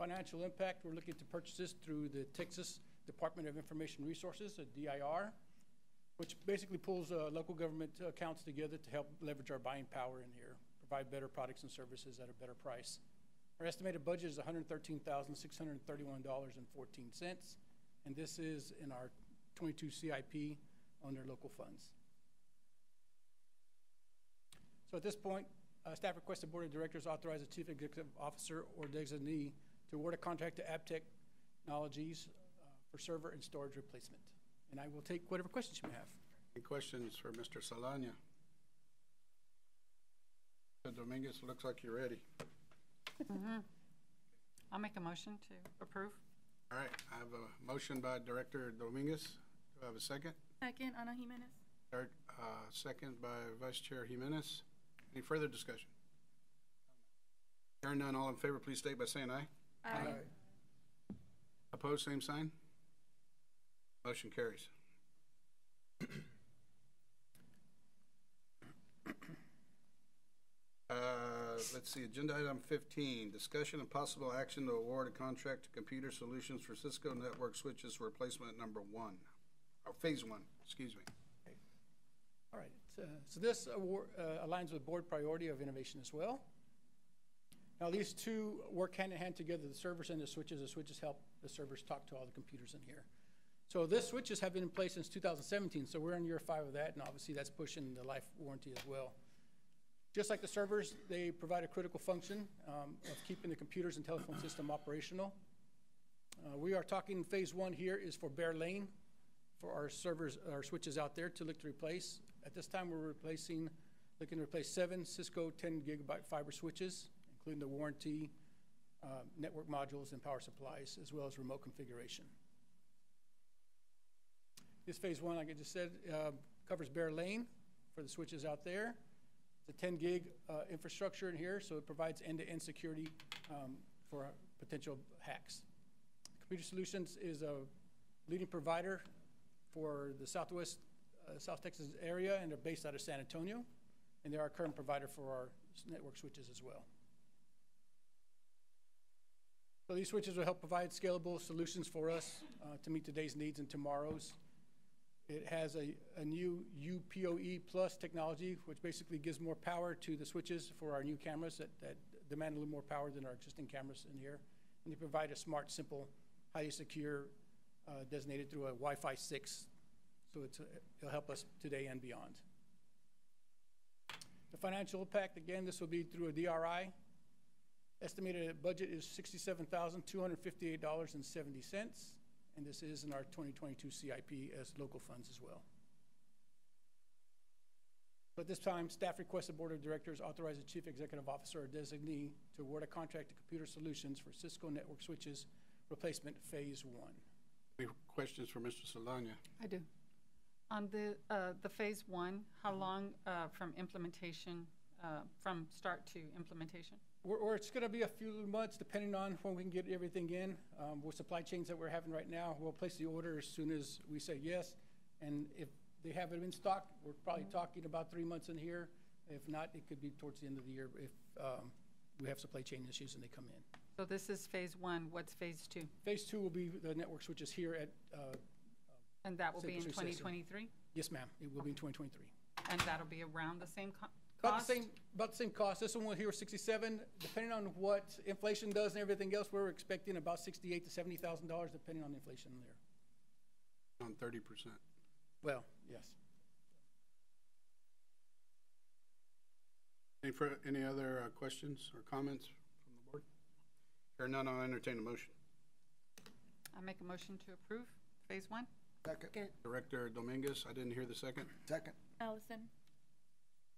Financial impact, we're looking to purchase this through the Texas Department of Information Resources, a DIR, which basically pulls uh, local government accounts together to help leverage our buying power in here, provide better products and services at a better price. Our estimated budget is $113,631.14, and this is in our 22 CIP under local funds. So at this point, uh, staff requests the Board of Directors authorize the Chief Executive Officer or designee to award a contract to Abtech Technologies uh, for server and storage replacement. And I will take whatever questions you may have. Any questions for Mr. Saldana? Mr. Dominguez, looks like you're ready. Mhm. I'll make a motion to approve. All right, I have a motion by Director Dominguez. Do I have a second? Second, Ana Jimenez. Third, uh, second by Vice Chair Jimenez. Any further discussion? Hearing none, all in favor, please state by saying aye. Aye. Opposed, same sign. Motion carries. Uh, let's see, agenda item fifteen, discussion and possible action to award a contract to Computer Solutions for Cisco Network Switches Replacement Number One, or Phase One, excuse me. All right, so- so this award uh, aligns with board priority of innovation as well. Now, these two work hand in hand together, the servers and the switches. The switches help the servers talk to all the computers in here. So this switches have been in place since 2017, so we're in year five of that, and obviously that's pushing the life warranty as well. Just like the servers, they provide a critical function um, of keeping the computers and telephone system operational. Uh, We are talking, phase one here is for Bear Lane, for our servers, our switches out there to look to replace. At this time, we're replacing, looking to replace seven Cisco 10 gigabyte fiber switches, including the warranty, uh, network modules, and power supplies, as well as remote configuration. This phase one, like I just said, uh, covers Bear Lane for the switches out there. It's a 10 gig uh, infrastructure in here, so it provides end-to-end security um, for potential hacks. Computer Solutions is a leading provider for the Southwest, uh, South Texas area, and they're based out of San Antonio. And they're our current provider for our network switches as well. So these switches will help provide scalable solutions for us uh, to meet today's needs and tomorrow's. It has a, a new UPOE plus technology, which basically gives more power to the switches for our new cameras that, that demand a little more power than our existing cameras in here. And they provide a smart, simple, highly secure, uh, designated through a Wi-Fi 6. So it's, a- it'll help us today and beyond. The financial impact, again, this will be through a DRI. Estimated budget is sixty-seven thousand, two hundred fifty-eight dollars and seventy cents, and this is in our twenty twenty-two CIP as local funds as well. So At this time, staff requests the Board of Directors authorize the Chief Executive Officer or designee to award a contract to Computer Solutions for Cisco Network Switches Replacement Phase One. Any questions for Mr. Saldana? I do. On the, uh, the phase one, how long, uh, from implementation, uh, from start to implementation? Or, or it's gonna be a few months, depending on when we can get everything in. Um, with supply chains that we're having right now, we'll place the order as soon as we say yes. And if they have it in stock, we're probably talking about three months in here. If not, it could be towards the end of the year if, um, we have supply chain issues and they come in. So this is phase one, what's phase two? Phase two will be the network switches here at, uh, And that will be in St. twenty Patricia. twenty-three? yes, ma'am, it will be in twenty twenty-three. And that'll be around the same About cost? the same, about the same cost. This one will here sixty-seven, depending on what inflation does and everything else, we're expecting about sixty-eight to seventy thousand dollars, depending on inflation there. On thirty percent. Well, yes. Any, fur- any other uh, questions or comments from the board? Hearing none, I'll entertain a motion. I make a motion to approve phase one? Second. Director Dominguez, I didn't hear the second. Second. Allison.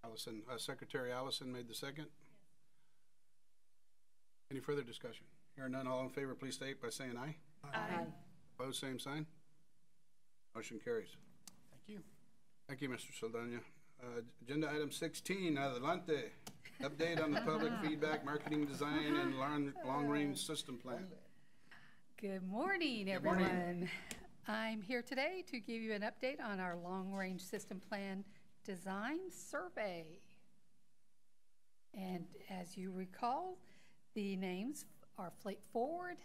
Allison, uh, Secretary Allison made the second. Any further discussion? Hearing none, all in favor, please state by saying aye. Aye. Opposed, same sign. Motion carries. Thank you. Thank you, Mr. Saldana. Uh, Agenda item sixteen, adelante. Update on the public [LAUGHS] feedback, marketing design, and long, long-range system plan. Good morning, Good morning. everyone. I'm here today to give you an update on our long-range system plan design survey. And as you recall, the names are Fleet Forward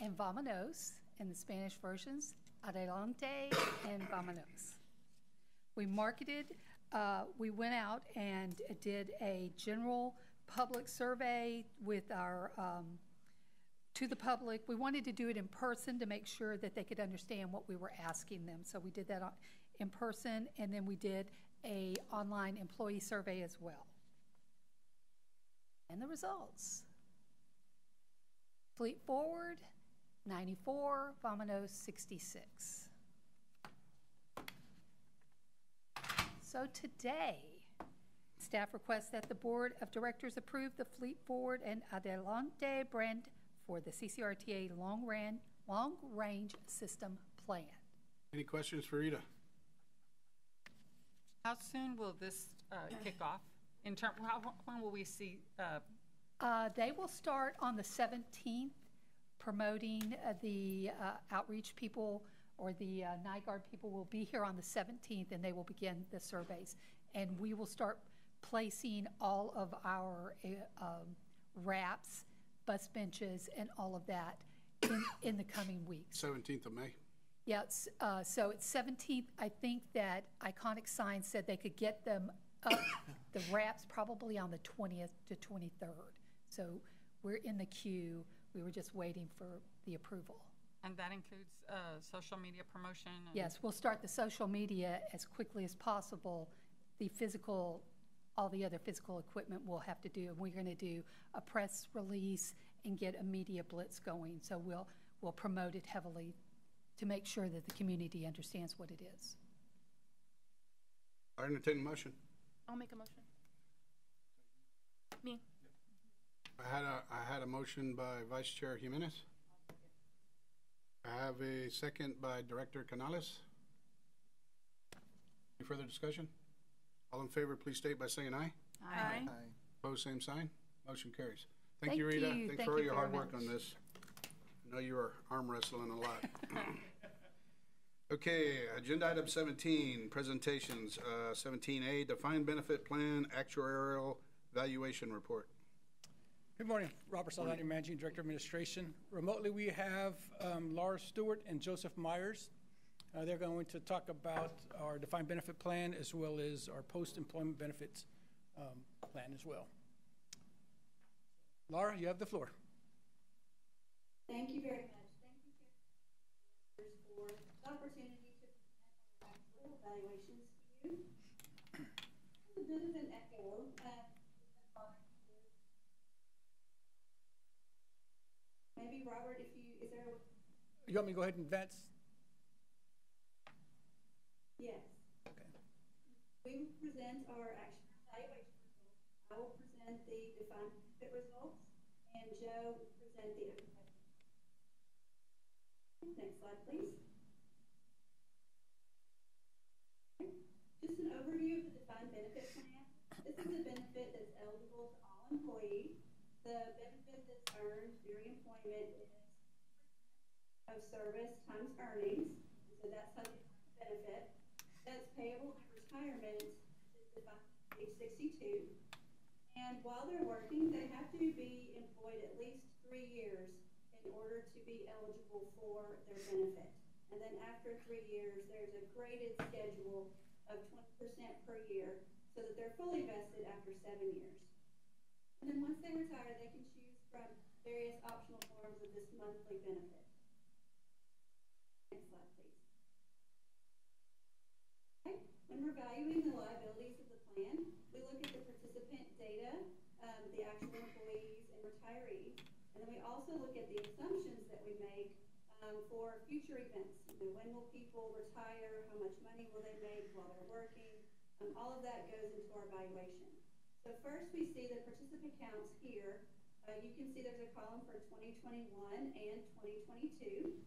and Vamonos and the Spanish versions, Adelante and Vamonos. We marketed, uh, we went out and did a general public survey with our, um, to the public. We wanted to do it in person to make sure that they could understand what we were asking them. So we did that in person, and then we did a online employee survey as well. And the results. Fleet Forward, 94, Vamonos, 66. So today, staff requests that the Board of Directors approve the Fleet Forward and Adelante brand for the CCRTA Long Ran, Long Range System Plan. Any questions for Rita? How soon will this uh, kick off? In term, how, when will we see, uh, Uh, They will start on the 17th, promoting uh, the uh, outreach people or the uh, Nygaard people will be here on the 17th, and they will begin the surveys. And we will start placing all of our uh, um, wraps, bus benches, and all of that in, in the coming weeks. Seventeenth of May. Yeah, it's, uh, so it's seventeenth, I think that Iconic Signs said they could get them up, the wraps probably on the twentieth to twenty-third. So we're in the queue, we were just waiting for the approval. and that includes uh, social media promotion? Yes, we'll start the social media as quickly as possible. The physical, all the other physical equipment we'll have to do, and we're gonna do a press release and get a media blitz going. So we'll, we'll promote it heavily to make sure that the community understands what it is. I entertain a motion. I'll make a motion. Me. I had a, I had a motion by Vice Chair Jimenez. I have a second by Director Canales. Any further discussion? All in favor, please state by saying aye. Aye. aye. Opposed, same sign. Motion carries. Thank Thank you, Rita. you. Thanks Thank for all you your hard very work on this. I know you are arm wrestling a lot. [CLEARS THROAT] Okay, agenda item seventeen, presentations. Uh, seventeen A, defined benefit plan actuarial valuation report. Good morning, Robert Saldana, Managing Director of Administration. Remotely, we have um, Laura Stewart and Joseph Myers. Uh, They're going to talk about our defined benefit plan as well as our post-employment benefits um, plan as well. Laura, you have the floor. Thank you very much. Thank you, for the opportunity to present our actuarial valuations to you. A bit of an echo. uh, Maybe Robert, if you, is there, You want me to go ahead and advance? yes. Okay. We will present our actuarial valuation results. I will present the defined benefit results, and Joe will present the Next slide, please. Just an overview of the defined benefit plan. This is a benefit that's eligible to all employees. The benefit that's earned during employment is of service times earnings, so that's the benefit. That's payable at retirement age sixty-two. And while they're working, they have to be employed at least three years in order to be eligible for their benefit. And then after three years, there's a graded schedule of twenty percent per year, so that they're fully vested after seven years. And then once they retire, they can choose from various optional forms of this monthly benefit. Next slide, please. When we're valuing the liabilities of the plan, we look at the participant data, um, the actual employees and retirees, and then we also look at the assumptions that we make um, for future events. You know, when will people retire? How much money will they make while they're working? Um, all of that goes into our valuation. So first we see the participant counts here. Uh, you can see there's a column for 2021 and 2022.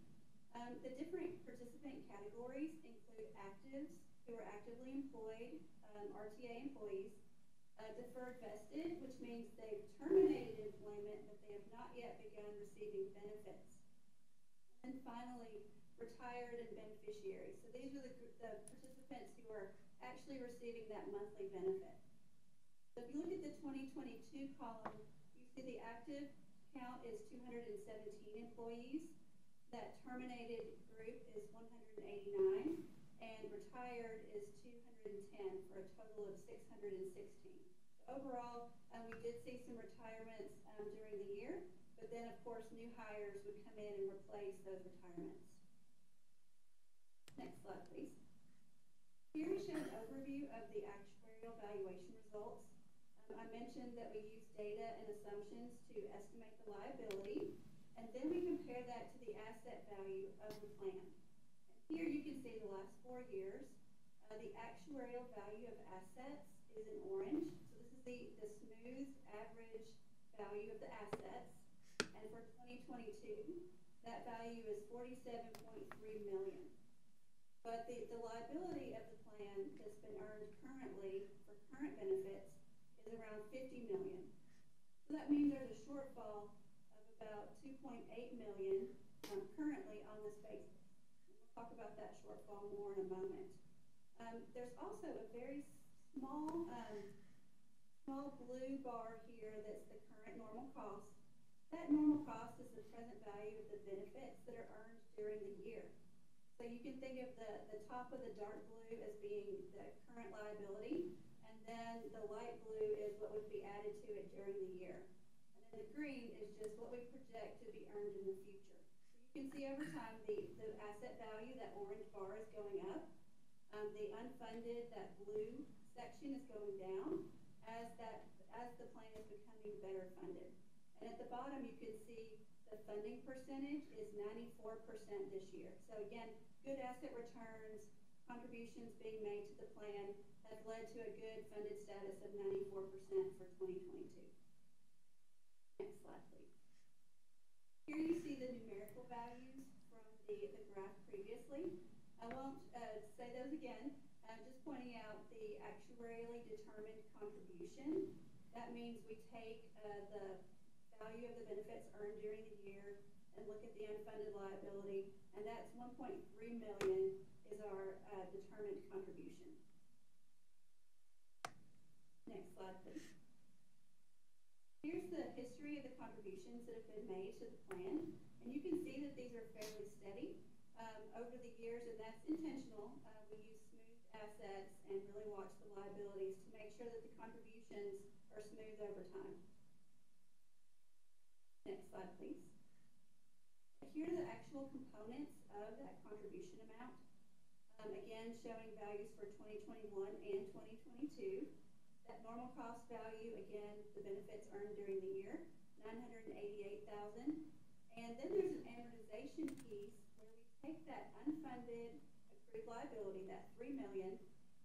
Um, the different participant categories include actives who are actively employed, um, RTA employees, uh, deferred vested, which means they've terminated employment but they have not yet begun receiving benefits. And finally, retired and beneficiaries. So these are the, the participants who are actually receiving that monthly benefit. So if you look at the 2022 column, you see the active count is 217 employees. That terminated group is 189, and retired is 210 for a total of 616. So overall, um, we did see some retirements um, during the year, but then of course new hires would come in and replace those retirements. Next slide, please. Here we show an overview of the actuarial valuation results. Um, I mentioned that we use data and assumptions to estimate the liability, and then we compare that to the asset value of the plan. Here you can see the last four years. Uh, the actuarial value of assets is in orange. So this is the, the smooth average value of the assets. And for 2022, that value is 47.3 million. But the, the liability of the plan that's been earned currently for current benefits is around 50 million. So that means there's a shortfall of about 2.8 million um, currently on this basis. Talk about that shortfall more in a moment. Um, there's also a very small, um, small blue bar here that's the current normal cost. That normal cost is the present value of the benefits that are earned during the year. So you can think of the, the top of the dark blue as being the current liability, and then the light blue is what would be added to it during the year. And then the green is just what we project to be earned in the future. Can see over time the, the asset value, that orange bar is going up. Um, the unfunded, that blue section is going down as that as the plan is becoming better funded. And at the bottom you can see the funding percentage is 94% this year. So again, good asset returns, contributions being made to the plan have led to a good funded status of 94% for 2022. Next slide, please. Here you see the numerical values from the, the graph previously. I won't uh, say those again. I'm just pointing out the actuarially determined contribution. That means we take uh, the value of the benefits earned during the year and look at the unfunded liability, and that's 1.3 million is our uh, determined contribution. Next slide, please. History of the contributions that have been made to the plan, and you can see that these are fairly steady um, over the years, and that's intentional. Uh, we use smooth assets and really watch the liabilities to make sure that the contributions are smooth over time. Next slide, please. Here are the actual components of that contribution amount. Um, again, showing values for 2021 and 2022. That normal cost value, again, the benefits earned during the year, 988,000. And then there's an amortization piece where we take that unfunded accrued liability, that 3 million,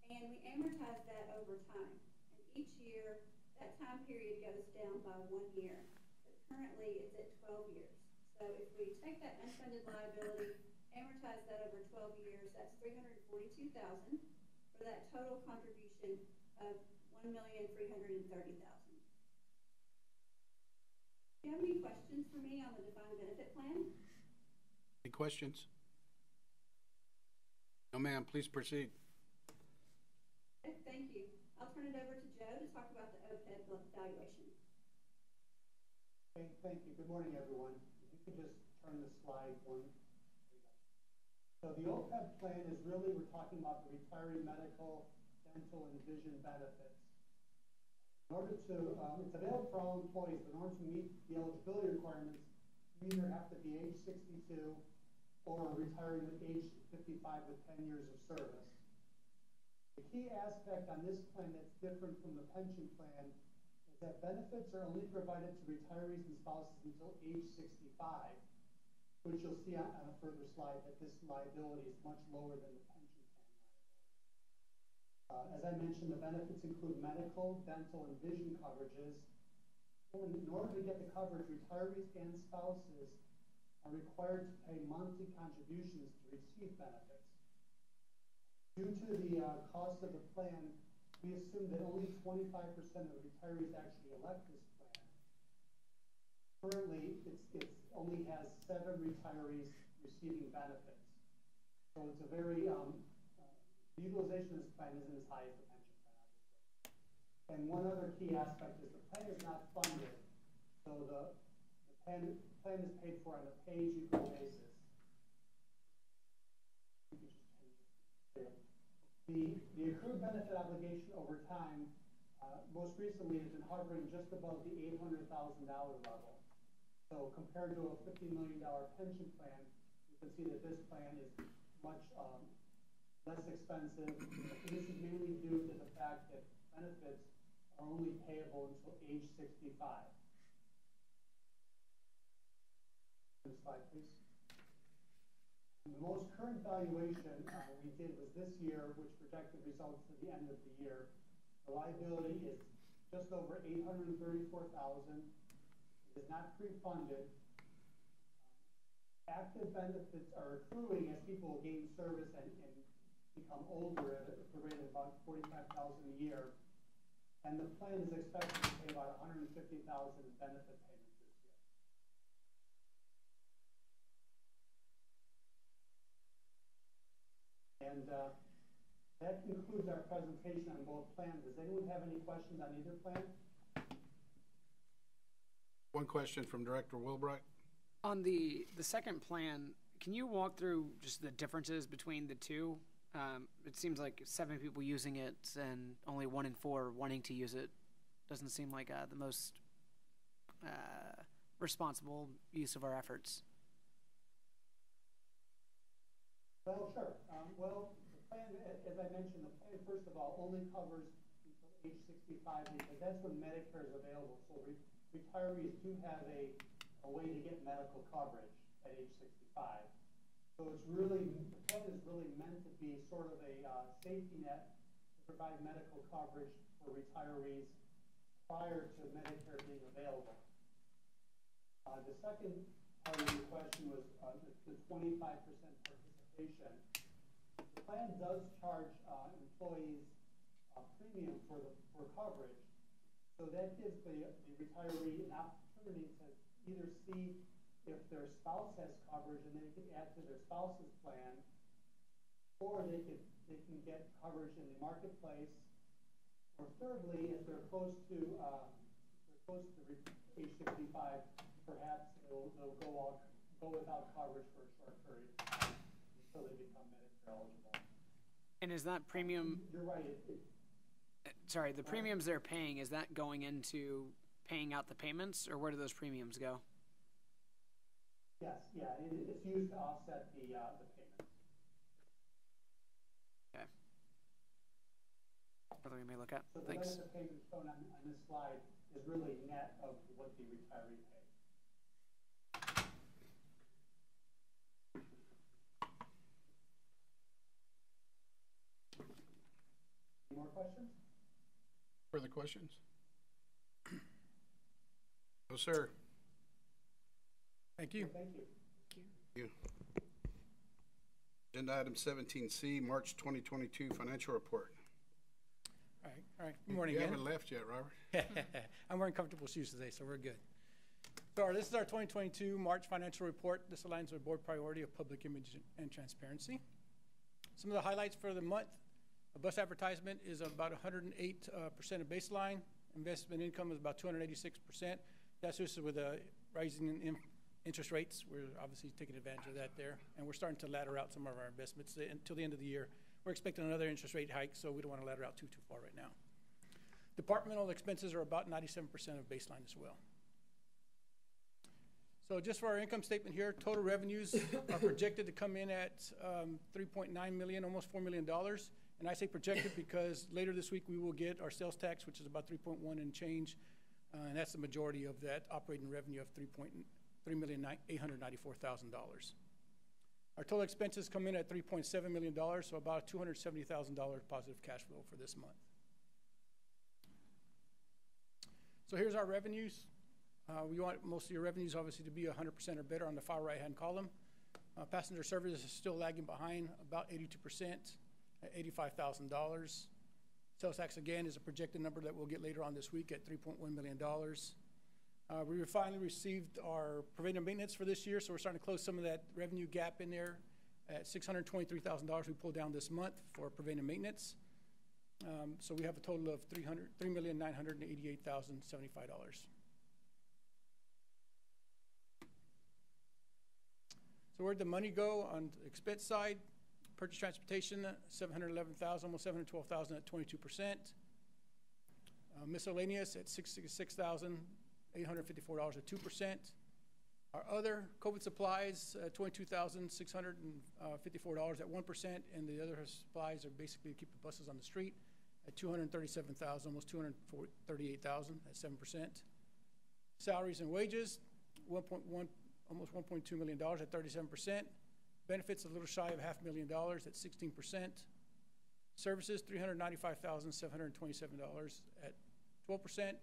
and we amortize that over time. And each year, that time period goes down by one year. But currently, it's at 12 years. So if we take that unfunded liability, amortize that over 12 years, that's 342,000 for that total contribution of 1,330,000. Do you have any questions for me on the defined benefit plan? Any questions? No, ma'am, please proceed. Okay, Thank you. I'll turn it over to Joe to talk about the OPEB valuation. Okay, thank you. Good morning, everyone. If you could just turn the slide one. So the OPEB plan is really, we're talking about the retiree medical, dental, and vision benefits. In order to, um, it's available for all employees, but in order to meet the eligibility requirements, you either have to be age 62 or retiring at age 55 with 10 years of service. The key aspect on this plan that's different from the pension plan is that benefits are only provided to retirees and spouses until age 65, which you'll see on, on a further slide that this liability is much lower than the pension plan liability. Uh, as I mentioned, the benefits include medical, dental, and vision coverages. And in order to get the coverage, retirees and spouses are required to pay monthly contributions to receive benefits. Due to the uh, cost of the plan, we assume that only 25% of retirees actually elect this plan. Currently, it's, it's only has seven retirees receiving benefits. So it's a very, um, the utilization of this plan isn't as high as the pension plan, obviously. And one other key aspect is the plan is not funded. So the, the plan, plan is paid for on a pay-as-you-go basis. The, the accrued benefit obligation over time, uh, most recently has been hovering just above the $800,000 level. So compared to a $50 million pension plan, you can see that this plan is much um, less expensive. This is mainly due to the fact that benefits are only payable until age 65. Next slide, please. And the most current valuation uh, we did was this year, which projected results to the end of the year. The liability is just over 834,000. It is not pre-funded. Active benefits are accruing as people gain service and, and become older at a, rate of about 45,000 a year. And the plan is expected to pay about 150,000 in benefit payments. And uh, that concludes our presentation on both plans. Does anyone have any questions on either plan? One question from Director Woolbright. On the, the second plan, can you walk through just the differences between the two? Um, it seems like seven people using it and only one in four wanting to use it. Doesn't seem like uh, the most uh, responsible use of our efforts. Well, sure. Um, well, the plan, as I mentioned, the plan, first of all, only covers until age 65 because that's when Medicare is available. So re retirees do have a, a way to get medical coverage at age 65. So it's really, plan is really meant to be sort of a uh, safety net to provide medical coverage for retirees prior to Medicare being available. Uh, the second part of your question was uh, the 25% participation. The plan does charge uh, employees a premium for the for coverage, so that gives the, the retiree an opportunity to either see if their spouse has coverage and they can add to their spouse's plan, or they can they can get coverage in the marketplace, or thirdly, if they're close to uh, they're goes to age sixty-five, perhaps they'll, they'll go all, go without coverage for a short period of time until they become Medicare eligible. And is that premium, You're right, it, it, sorry, the premiums they're paying, is that going into paying out the payments, or where do those premiums go? Yes, yeah, it, it's used to offset the, uh, the payments. Okay. Something we may look at. So the Thanks. benefit payment shown on, on this slide is really net of what the retiree pays. Any more questions? Further questions? No, sir. Thank you. Thank you. Thank you. Agenda item seventeen C, March twenty twenty-two financial report. All right, all right. Good morning You haven't left yet, Robert. [LAUGHS] I'm wearing comfortable shoes today, so we're good. So our- this is our 2022 March financial report. This aligns with board priority of public image and transparency. Some of the highlights for the month, a bus advertisement is about 108 uh, percent of baseline. Investment income is about 286%. That's just with the rising in in interest rates. We're obviously taking advantage of that there, and we're starting to ladder out some of our investments until the end of the year. We're expecting another interest rate hike, so we don't want to ladder out too too far right now. Departmental expenses are about 97% of baseline as well. So just for our income statement here, total revenues are projected to come in at um, 3.9 million, almost 4 million dollars. And I say projected because later this week we will get our sales tax, which is about 3.1 and change, uh, and that's the majority of that operating revenue of 3.9 $3,894,000. Our total expenses come in at $3.7 million, so about $270,000 positive cash flow for this month. So here's our revenues. Uh, we want most of your revenues obviously to be 100% or better on the far right-hand column. Uh, passenger service is still lagging behind about 82% at $85,000. Sales tax again is a projected number that we'll get later on this week at $3.1 million. Uh, we finally received our preventive maintenance for this year, so we're starting to close some of that revenue gap in there at $623,000 we pulled down this month for preventive maintenance. Um, so we have a total of 300, $3,988,075. So where'd the money go on the expense side? Purchase transportation, seven hundred eleven thousand, almost seven hundred twelve thousand at twenty-two percent. Uh, Miscellaneous at sixty-six thousand, eight hundred fifty-four dollars at two percent. Our other COVID supplies, uh, twenty-two thousand, six hundred and uh, fifty-four dollars at one percent, and the other supplies are basically to keep the buses on the street at two hundred thirty-seven thousand, almost two hundred thirty-eight thousand at seven percent. Salaries and wages, one point one, almost one point two million dollars at thirty-seven percent. Benefits a little shy of half million dollars at sixteen percent. Services, three hundred ninety-five thousand, seven hundred twenty-seven dollars at twelve percent.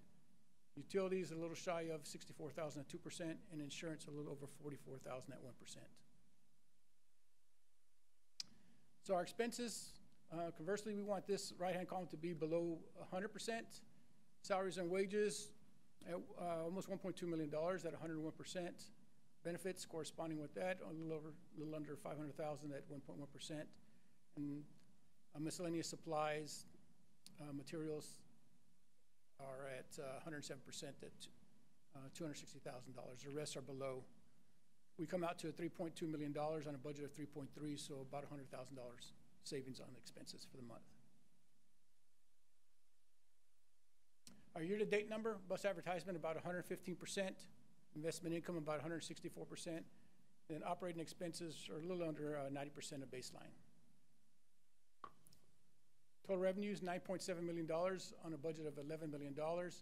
Utilities, a little shy of sixty-four thousand at two percent, and insurance, a little over forty-four thousand at one percent. So our expenses, uh, conversely, we want this right-hand column to be below hundred percent. Salaries and wages, at, uh, almost one point two million dollars at hundred and one percent. Benefits corresponding with that, a little over, a little under five hundred thousand at one point one percent. And uh, miscellaneous supplies, uh, materials are at uh, hundred and seven percent at uh, two hundred sixty thousand dollars. The rest are below. We come out to three point two million dollars on a budget of three point three, so about hundred thousand dollars savings on expenses for the month. Our year-to-date number, bus advertisement about hundred and fifteen percent, investment income about hundred and operating expenses are a little under uh, ninety percent of baseline. Total revenues, nine point seven million dollars on a budget of eleven million dollars.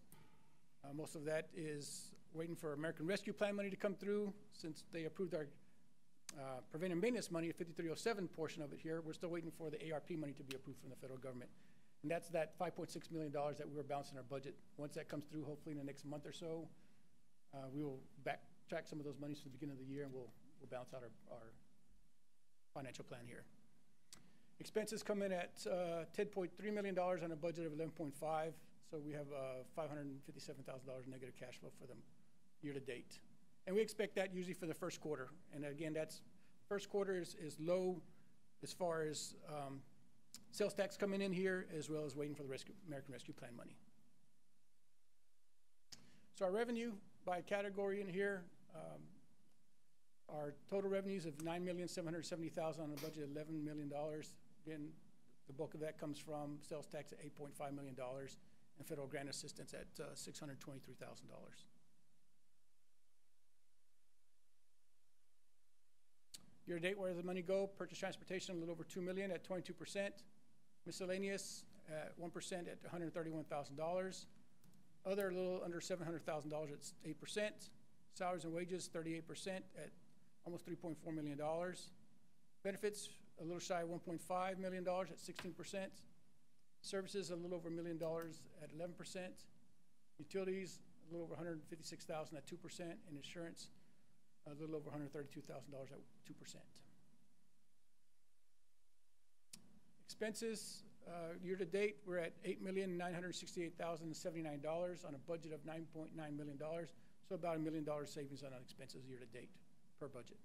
Uh, most of that is waiting for American Rescue Plan money to come through, since they approved our uh, preventive maintenance money, fifty-three oh seven portion of it here. We're still waiting for the ARP money to be approved from the federal government. And that's that five point six million dollars that we were bouncing our budget. Once that comes through, hopefully in the next month or so, uh, we will backtrack some of those monies to the beginning of the year, and we'll, we'll balance out our, our financial plan here. Expenses come in at uh, $10.3 million on a budget of 11.5, so we have uh, $557,000 negative cash flow for the year-to-date. And we expect that usually for the first quarter. And again, that's, first quarter is, is low as far as um, sales tax coming in here, as well as waiting for the rescue, American Rescue Plan money. So our revenue by category in here, um, our total revenues of $9,770,000 on a budget of eleven million Again, the bulk of that comes from sales tax at eight point five million dollars and federal grant assistance at, uh, six hundred twenty-three thousand dollars. Year-to-date, where does the money go? Purchase transportation, a little over two million at twenty-two percent. Miscellaneous, at one percent at hundred and thirty-one thousand dollars. Other, a little under seven hundred thousand dollars at eight percent. Salaries and wages, thirty-eight percent at almost three point four million dollars. Benefits, a little shy of one point five million dollars at sixteen percent. Services, a little over a million dollars at eleven percent. Utilities, a little over one hundred and fifty-six thousand at two percent, and insurance, a little over one hundred and thirty-two thousand dollars at two percent. Expenses, uh, we're at hundred and sixty-eight thousand, seventy-nine dollars on a budget of nine point nine million dollars. So about a million dollar savings on expenses year-to-date per budget.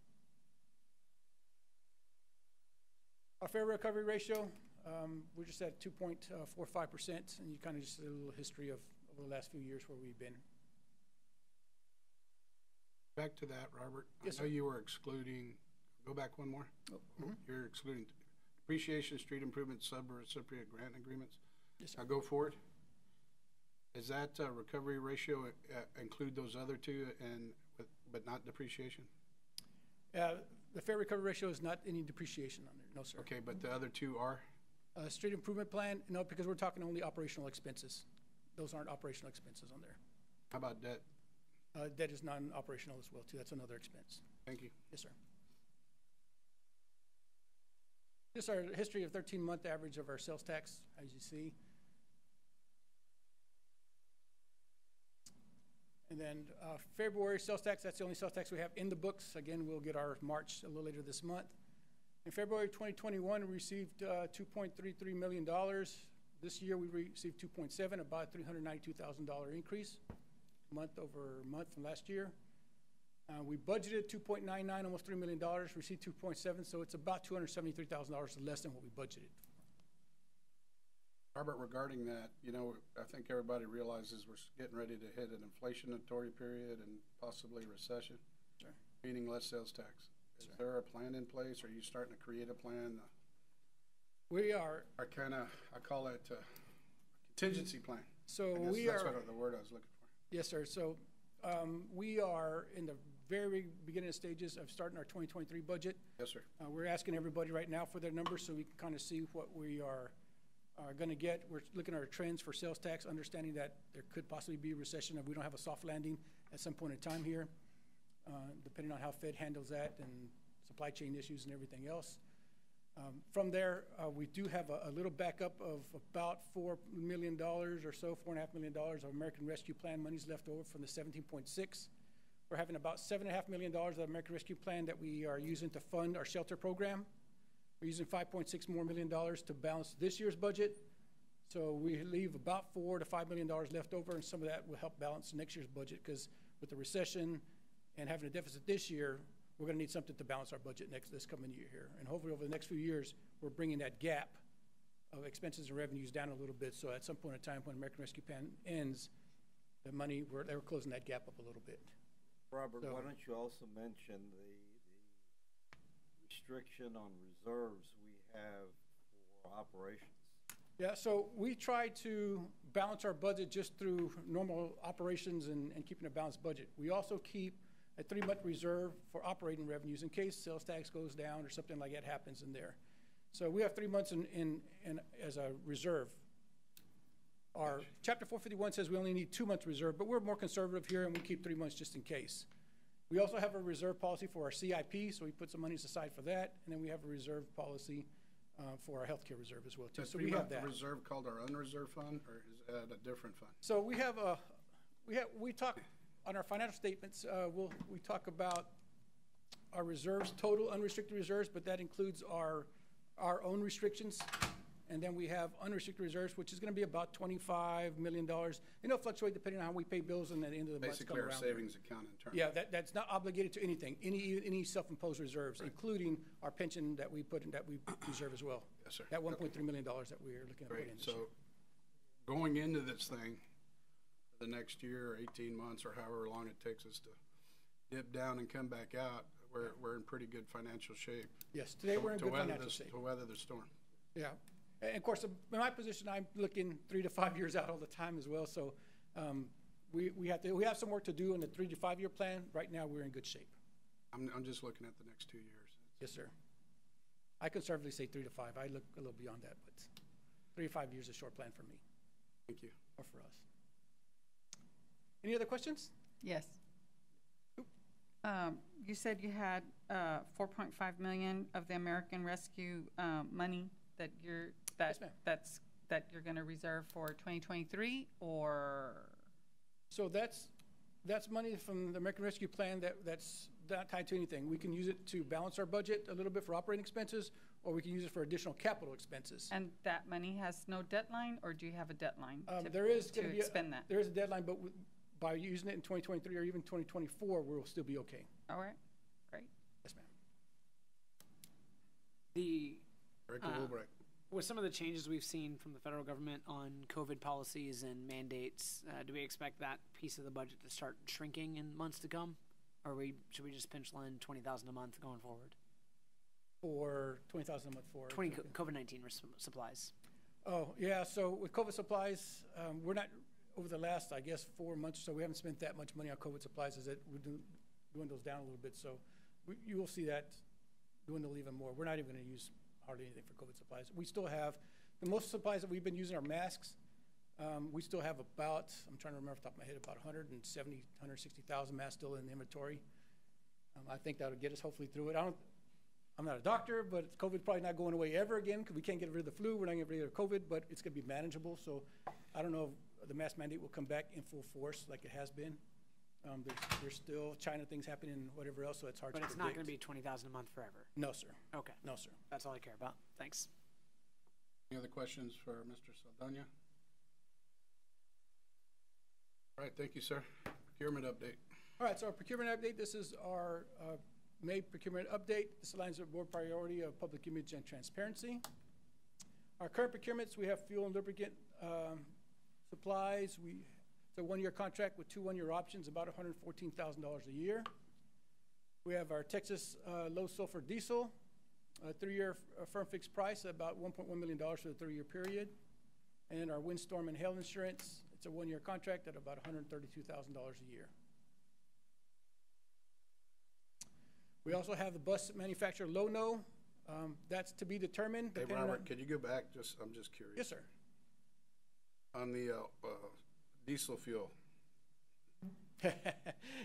Our fare recovery ratio, um, we're just at two point four five percent, and you kind of just a little history of, over the last few years where we've been. Back to that, Robert. Yes, I know sir. you were excluding, go back one more. mhm. You're excluding depreciation, street improvement, sub-recipient grant agreements. Yes, sir. Now go forward. Does that uh, recovery ratio uh, include those other two and, but- but not depreciation? Uh, the fare recovery ratio is not any depreciation on no, sir. Okay, but the other two are? Uh, street improvement plan, no, because we're talking only operational expenses. Those aren't operational expenses on there. How about debt? Uh, debt is non-operational as well, too. That's another expense. Thank you. Yes, sir. Just our history of thirteen-month average of our sales tax, as you see. And then, uh, February sales tax, that's the only sales tax we have in the books. Again, we'll get our March a little later this month. In February twenty twenty-one, we received, uh, two point three three million dollars. This year, we received two point seven, about three hundred ninety-two thousand dollar increase, month over month from last year. Uh, we budgeted two point nine nine, almost three million dollars, received two point seven, so it's about two hundred seventy-three thousand dollars less than what we budgeted. Robert, regarding that, you know, I think everybody realizes we're getting ready to hit an inflationary period and possibly recession. Sure. Meaning less sales tax. Is there a plan in place? Are you starting to create a plan? We are, I kind of, I call it a contingency plan. so we that's are. what the word I was looking for. Yes, sir. So um, we are in the very beginning stages of starting our 2023 budget. Yes, sir. Uh, We're asking everybody right now for their numbers so we can kind of see what we are, are going to get. We're looking at our trends for sales tax, understanding that there could possibly be a recession if we don't have a soft landing at some point in time here, uh, depending on how Fed handles that and supply chain issues and everything else. Um, From there, uh, we do have a, a little backup of about four million dollars or so, four and a half million dollars of American Rescue Plan monies left over from the seventeen point six. We're having about seven and a half million dollars of American Rescue Plan that we are using to fund our shelter program. We're using five point six more million dollars to balance this year's budget. So we leave about four to five million dollars left over, and some of that will help balance next year's budget, because with the recession and having a deficit this year, we're gonna need something to balance our budget next, this coming year here. And hopefully, over the next few years, we're bringing that gap of expenses and revenues down a little bit, so at some point in time, when American Rescue Plan ends, the money, we're, they were closing that gap up a little bit. Robert, So- why don't you also mention the, the restriction on reserves we have for operations? Yeah, so we try to balance our budget just through normal operations and, and keeping a balanced budget. We also keep a three-month reserve for operating revenues in case sales tax goes down or something like that happens in there. So we have three months in, in, in, as a reserve. Our chapter four fifty-one says we only need two months reserve, but we're more conservative here and we keep three months just in case. We also have a reserve policy for our CIP, so we put some monies aside for that, and then we have a reserve policy, uh, for our healthcare reserve as well too. So we have that. reserve called our unreserved fund, or is that a different fund? So we have a, we have, we talk, on our financial statements, uh, we'll, we talk about our reserves, total unrestricted reserves, but that includes our, our own restrictions. And then we have unrestricted reserves, which is gonna be about twenty-five million dollars. It'll fluctuate depending on how we pay bills and at the end of the month Basically, our around. savings account in terms. Yeah, that, that's not obligated to anything, any, any self-imposed reserves, including our pension that we put in, that we reserve as well. Yes, sir. That one point three million dollars that we're looking at putting Great, so year. going into this thing, the next year or eighteen months or however long it takes us to dip down and come back out, we're, we're in pretty good financial shape. Yes, today to- we're in to good financial this- shape. To weather the storm. Yeah, and of course, in my position, I'm looking three to five years out all the time as well, so, um, we, we have to, we have some work to do in the three to five-year plan. Right now, we're in good shape. I'm, I'm just looking at the next two years. Yes, sir. I conservatively say three to five. I look a little beyond that, but three to five years is a short plan for me. Thank you. Or for us. Any other questions? Yes. Um, you said you had, uh, four point five million of the American Rescue, um, money that you're, that, ma'am. that's, that you're gonna reserve for twenty twenty-three, or? So that's, that's money from the American Rescue Plan that, that's not tied to anything. We can use it to balance our budget a little bit for operating expenses, or we can use it for additional capital expenses. And that money has no deadline, or do you have a deadline? Um, to- there is gonna be, a- expend that? there is a deadline, but by using it in twenty twenty-three or even twenty twenty-four, we'll still be okay. All right, great. Yes, ma'am. The Director uh, Woolbright. with some of the changes we've seen from the federal government on COVID policies and mandates, uh, do we expect that piece of the budget to start shrinking in months to come, or we should we just pencil in twenty thousand a month going forward? For twenty thousand a month for. Twenty COVID nineteen supplies. Oh, yeah, so with COVID supplies, um, we're not, over the last, I guess, four months or so, we haven't spent that much money on COVID supplies, as it, dwindles down a little bit, so we, you will see that dwindle even more. We're not even gonna use hardly anything for COVID supplies. We still have, the most supplies that we've been using are masks. Um, we still have about, I'm trying to remember off the top of my head, about 170, 160,000 masks still in the inventory. Um, I think that'll get us hopefully through it. I don't, I'm not a doctor, but COVID's probably not going away ever again because we can't get rid of the flu. We're not getting rid of COVID, but it's going to be manageable. So I don't know the mask mandate will come back in full force like it has been. Um, there's, there's still China things happening and whatever else, so it's hard But to it's predict. not going to be twenty thousand a month forever. No, sir. Okay. No, sir. That's all I care about. Thanks. Any other questions for Mr. Saldana? All right, thank you, sir. Procurement update. All right, so our procurement update, this is our uh, May procurement update. This aligns with board priority of public image and transparency. Our current procurements, we have fuel and lubricant um, supplies. We, it's a one-year contract with two one-year options, about $114,000 a year. We have our Texas uh, low sulfur diesel, a three-year firm fixed price, about $1.1 million for the three-year period. And our windstorm and hail insurance, it's a one-year contract at about $132,000 a year. We also have the bus manufacturer Low-No. Um, that's to be determined. Hey, depending on- Robert, could you go back? Just, I'm just curious. Yes, sir. On the, uh, uh, diesel fuel, [LAUGHS]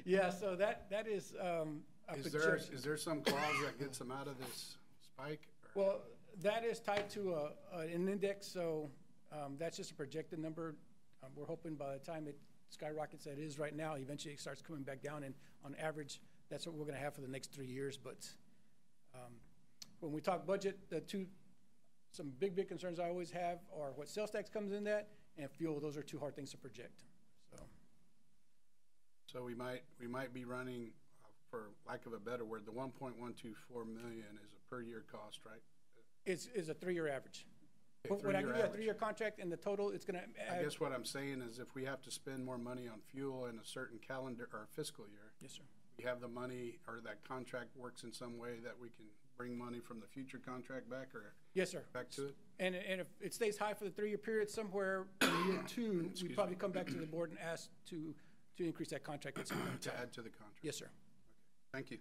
Yeah, so that, that is, um, is there, projection. there some clause that gets them out of this spike? or- Well, that is tied to a, a- an index, so, um, that's just a projected number. Um, we're hoping by the time it skyrockets that it is right now, eventually it starts coming back down, and on average, that's what we're gonna have for the next three years, but, um, when we talk budget, the two, some big, big concerns I always have are what sales tax comes in that, and fuel, those are two hard things to project, so. So we might, we might be running, uh, for lack of a better word, the one point one two four million is a per year cost, right? Is, is a three-year average. Okay, When- When I give you a three-year contract and the total, it's gonna I guess what I'm saying is if we have to spend more money on fuel in a certain calendar or fiscal year. Yes, sir. We have the money, or that contract works in some way that we can bring money from the future contract back or? Yes, sir. Back to it? And, and if it stays high for the three-year period, somewhere in year [COUGHS] two, we'd probably come back to the board and ask to, to increase that contract at some point in To time. add to the contract? Yes, sir. Thank you.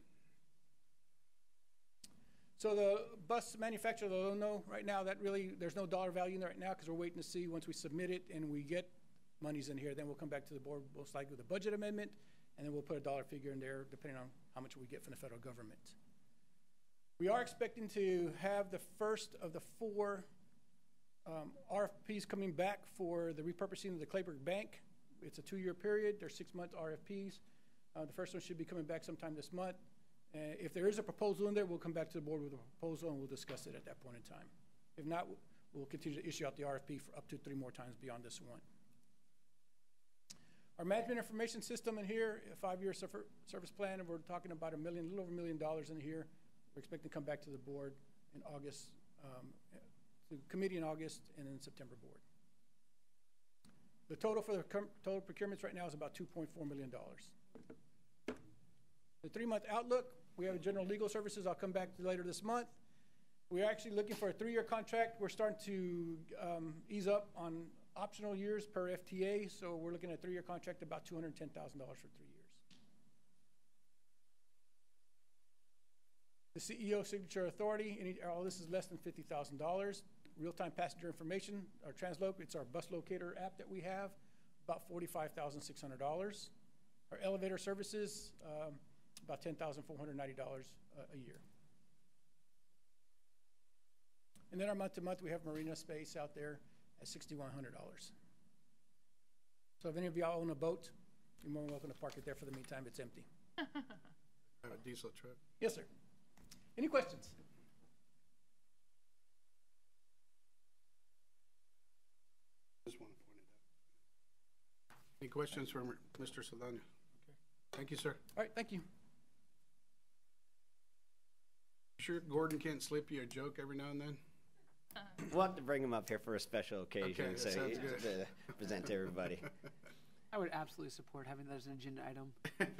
So the bus manufacturer, they'll know right now that really, there's no dollar value in there right now because we're waiting to see, once we submit it and we get monies in here, then we'll come back to the board most likely with a budget amendment, and then we'll put a dollar figure in there depending on how much we get from the federal government. We are expecting to have the first of the four um, RFPs coming back for the repurposing of the Kleberg Bank. It's a two-year period, they're six-month RFPs. Uh, The first one should be coming back sometime this month. If there is a proposal in there, we'll come back to the board with a proposal and we'll discuss it at that point in time. If not, we'll continue to issue out the RFP for up to three more times beyond this one. Our management information system in here, a five-year service plan, and we're talking about a million, a little over a million dollars in here. We're expecting to come back to the board in August, um, committee in August and then September board. The total for the total procurements right now is about $2.4 million. The three-month outlook, we have general legal services. I'll come back to later this month. We're actually looking for a three-year contract. We're starting to um, ease up on optional years per FTA, so we're looking at a three-year contract, about $210,000 for three years. The CEO signature authority, any, all this is less than $50,000. Real-time passenger information, our Transloc, it's our bus locator app that we have, about $45,600. Our elevator services, um, about $10,490 a, a year. And then our month-to-month, we have marina space out there at $6,100. So if any of y'all own a boat, you're more than welcome to park it there for the meantime, it's empty. [LAUGHS] Have a diesel truck. Yes, sir. Any questions? Just want to point it out. Any questions from Mr. Saldana? Okay. Thank you, sir. All right, thank you. Sure Gordon can't slip you a joke every now and then? Uh-huh. We'll have to bring him up here for a special occasion, Okay, that so he- good. [LAUGHS] to present to everybody. [LAUGHS] I would absolutely support having that as an agenda item,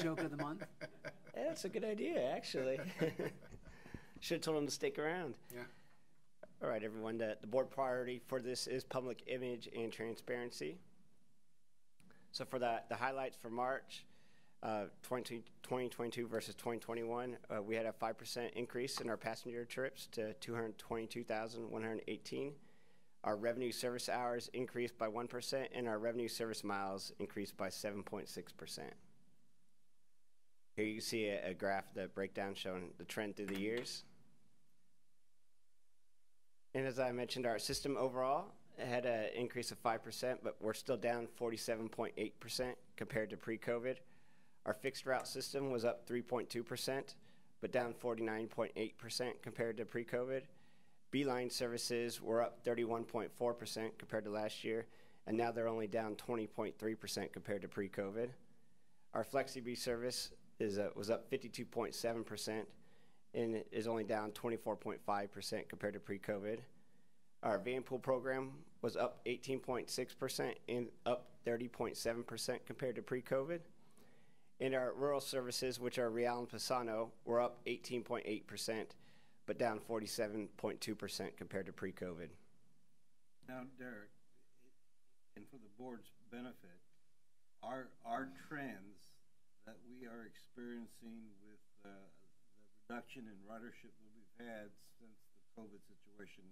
joke of the month. Yeah, [LAUGHS] that's a good idea, actually. Should have told him to stick around. Yeah. All right, everyone. The, the board priority for this is public image and transparency. So for the, the highlights for March, uh, 20, 2022 versus 2021, uh, we had a 5% increase in our passenger trips to 222,118. Our revenue service hours increased by 1%, and our revenue service miles increased by 7.6%. Here you see a, a graph, the breakdown showing the trend through the years. And as I mentioned, our system overall had an increase of 5%, but we're still down 47.8% compared to pre COVID. Our fixed route system was up 3.2%, but down 49.8% compared to pre COVID. B-Line services were up 31.4% compared to last year, and now they're only down 20.3% compared to pre COVID. Our FlexiBee service is, uh, was up 52.7% and is only down 24.5% compared to pre COVID. Our van pool program was up 18.6% and up 30.7% compared to pre COVID. And our rural services, which are Real and Pisano, were up 18.8%, but down 47.2% compared to pre COVID. Now, Derek, and for the board's benefit, our, our trends that we are experiencing with uh, the reduction in ridership that we've had since the COVID situation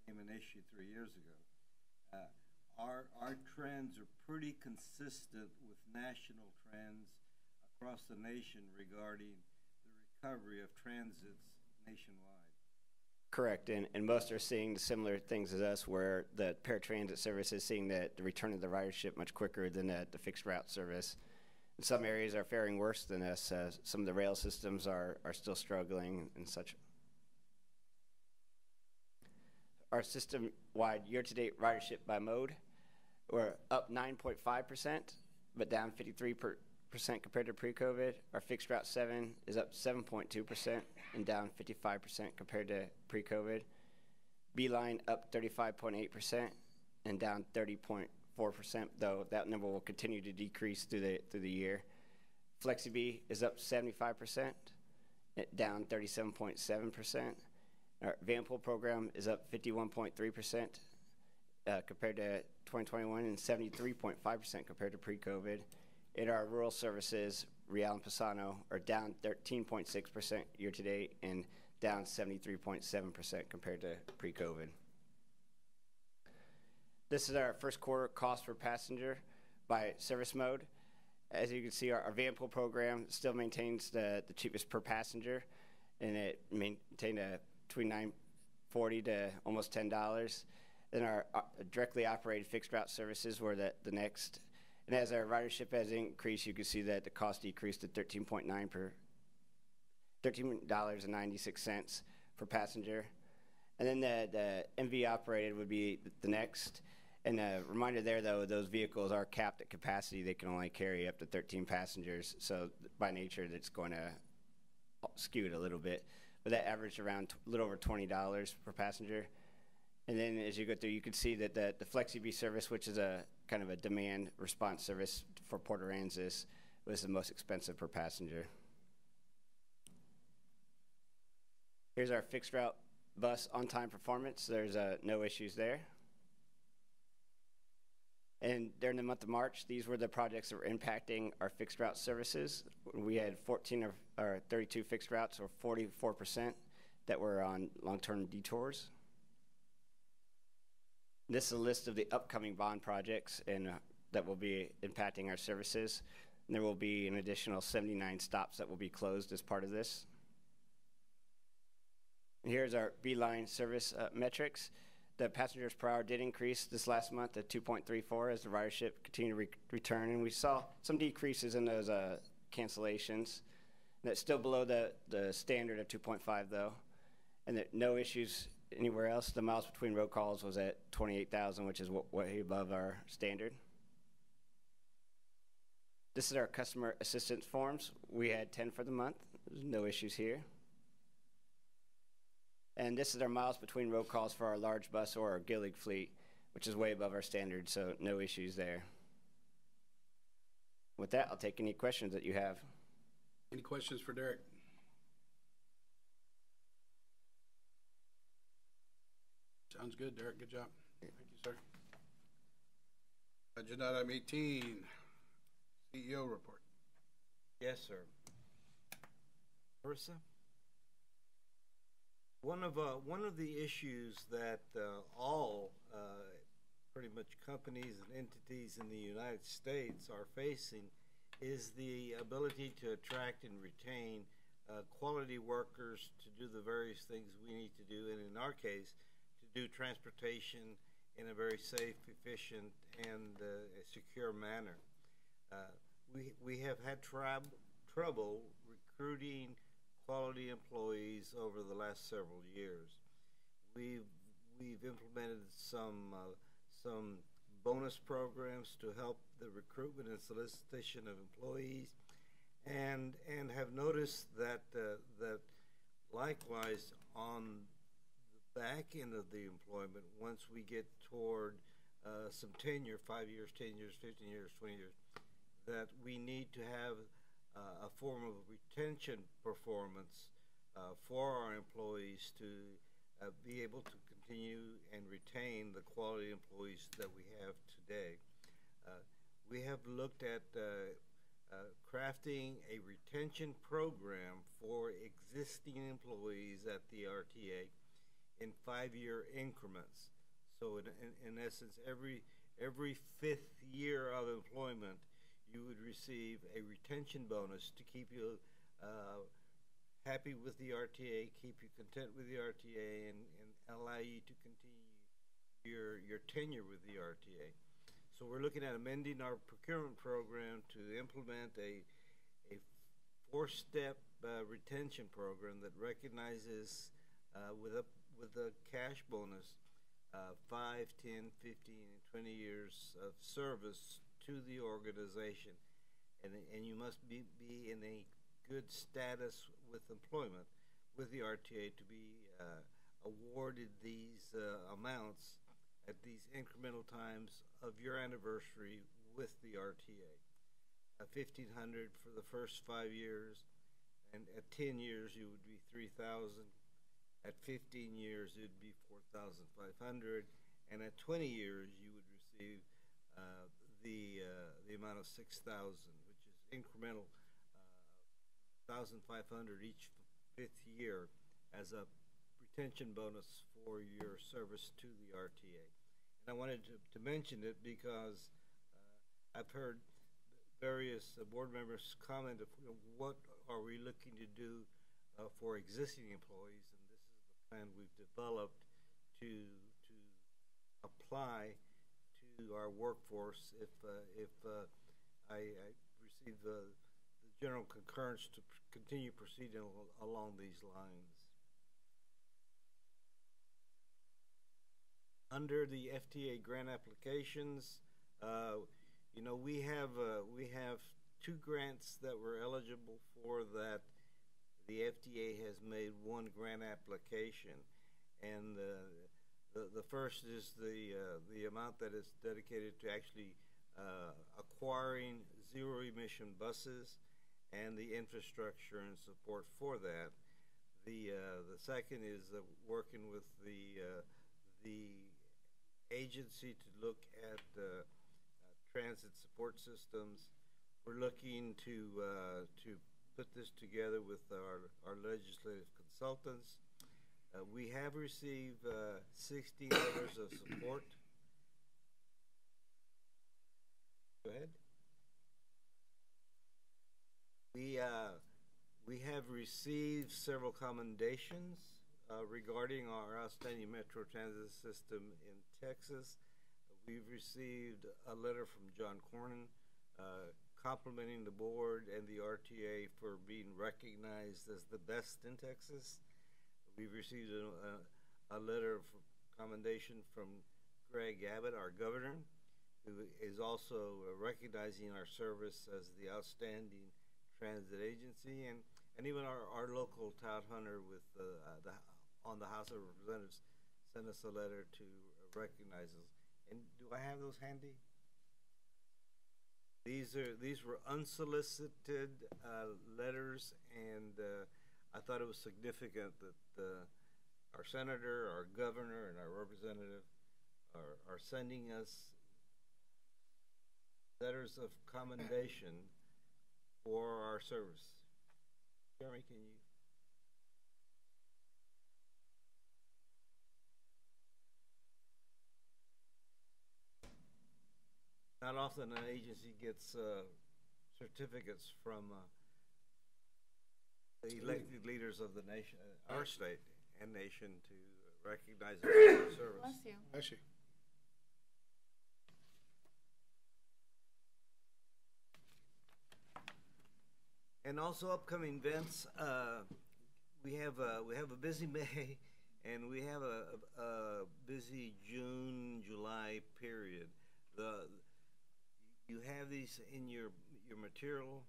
became an issue three years ago, uh, our, our trends are pretty consistent with national trends across the nation regarding the recovery of transits nationwide. Correct, and, and most are seeing the similar things as us, where the paratransit service is seeing the, the return of the ridership much quicker than the, the fixed route service. And some areas are faring worse than us. Uh, some of the rail systems are, are still struggling and such. Our system-wide year-to-date ridership by mode, we're up 9.5%, but down 53 percent compared to pre-COVID. Our fixed route seven is up 7.2 percent and down 55 percent compared to pre-COVID. B-Line up 35.8 percent and down 30.4 percent, though that number will continue to decrease through the through the year. FlexiBee is up 75 percent, down 37.7 Our Vanpool program is up 51.3 percent uh, compared to 2021 and 73.5 percent compared to pre-COVID. In our rural services, Real and Pisano are down 13.6% year to date and down 73.7% compared to pre COVID. This is our first quarter cost per passenger by service mode. As you can see, our, our Vanpool program still maintains the, the cheapest per passenger, and it maintained a between 940 to almost $10. Then our uh, directly operated fixed route services were the, the next and as our ridership has increased, you can see that the cost decreased to 13.9 per $13.96 per passenger. And then the, the MV operated would be the next. And a reminder there, though, those vehicles are capped at capacity. They can only carry up to 13 passengers. So by nature, that's going to skew it a little bit. But that averaged around a little over $20 per passenger. And then as you go through, you can see that the, the FlexiBee service, which is a kind of a demand response service for Port Aransas was the most expensive per passenger. Here's our fixed route bus on-time performance. There's uh, no issues there. And during the month of March, these were the projects that were impacting our fixed route services. We had 14 or, or 32 fixed routes, or 44%, that were on long-term detours. This is a list of the upcoming bond projects and uh, that will be impacting our services. And there will be an additional 79 stops that will be closed as part of this. And here's our B-Line service uh, metrics. The passengers per hour did increase this last month to 2.34 as the ridership continued to re return, and we saw some decreases in those uh, cancellations. That's still below the, the standard of 2.5 though, and that no issues anywhere else. The miles between road calls was at 28,000, which is way above our standard. This is our customer assistance forms. We had 10 for the month. There's no issues here. And this is our miles between road calls for our large bus or our Gillig fleet, which is way above our standard, so no issues there. With that, I'll take any questions that you have. Any questions for Derek? Sounds good, Derek. Good job. Thank you, sir. Agenda item 18, CEO report. Yes, sir. Marissa? One of uh, one of the issues that uh, all uh, pretty much companies and entities in the United States are facing is the ability to attract and retain uh, quality workers to do the various things we need to do, and in our case, to do transportation in a very safe, efficient, and uh, secure manner. Uh, we we have had trouble recruiting quality employees over the last several years. We've we've implemented some uh, some bonus programs to help the recruitment and solicitation of employees, and and have noticed that uh, that likewise on the back end of the employment, once we get toward uh, some tenure, five years, ten years, fifteen years, twenty years, that we need to have uh, a form of retention performance uh, for our employees to uh, be able to continue and retain the quality employees that we have today. Uh, we have looked at uh, uh, crafting a retention program for existing employees at the RTA in five-year increments. So in, in, in essence, every every fifth year of employment, you would receive a retention bonus to keep you uh, happy with the RTA, keep you content with the RTA, and, and allow you to continue your, your tenure with the RTA. So we're looking at amending our procurement program to implement a, a four-step uh, retention program that recognizes uh, with a with a cash bonus uh, 5, 10, 15, and 20 years of service to the organization, and, and you must be, be in a good status with employment with the RTA to be uh, awarded these uh, amounts at these incremental times of your anniversary with the RTA. Uh, 1500 for the first five years, and at 10 years you would be 3000 at 15 years it would be 4500 and at 20 years you would receive uh, the uh, the amount of six thousand, which is incremental, uh, thousand five hundred each fifth year as a retention bonus for your service to the RTA. And I wanted to, to mention it because uh, I've heard various board members comment of you know, what are we looking to do uh, for existing employees, and this is the plan we've developed to to apply our workforce if uh, if uh, I, I, receive the, the general concurrence to continue proceeding along these lines. Under the FTA grant applications, uh, you know we have we have two grants that we're eligible for that the FTA has made one grant application, and uh, The, the first is the, uh, the amount that is dedicated to actually uh, acquiring zero-emission buses and the infrastructure and support for that. The, uh, the second is working with the, the agency to look at uh, uh, transit support systems. We're looking to, uh, to put this together with our, our legislative consultants. Uh, we have received uh, 60 letters of support. Go ahead. We, uh, we have received several commendations uh, regarding our outstanding Metro Transit system in Texas. We've received a letter from John Cornyn uh, complimenting the board and the RTA for being recognized as the best in Texas. We've received a, a, a letter of commendation from Greg Abbott, our governor, who is also recognizing our service as the outstanding transit agency, and, and even our, our local Todd Hunter with uh, the on the House of Representatives sent us a letter to recognize us. And do I have those handy? These are these were unsolicited uh, letters, and uh, I thought it was significant that our senator, our governor, and our representative are, are sending us letters of commendation for our service. Jeremy, can you? Not often an agency gets uh, certificates from uh, the elected leaders of the nation, uh, our state and nation, to recognize [COUGHS] our service. Bless you. Bless you. And also upcoming events. Uh, we have a, we have a busy [LAUGHS] May, and we have a, a, a busy June, July period. The you have these in your your material.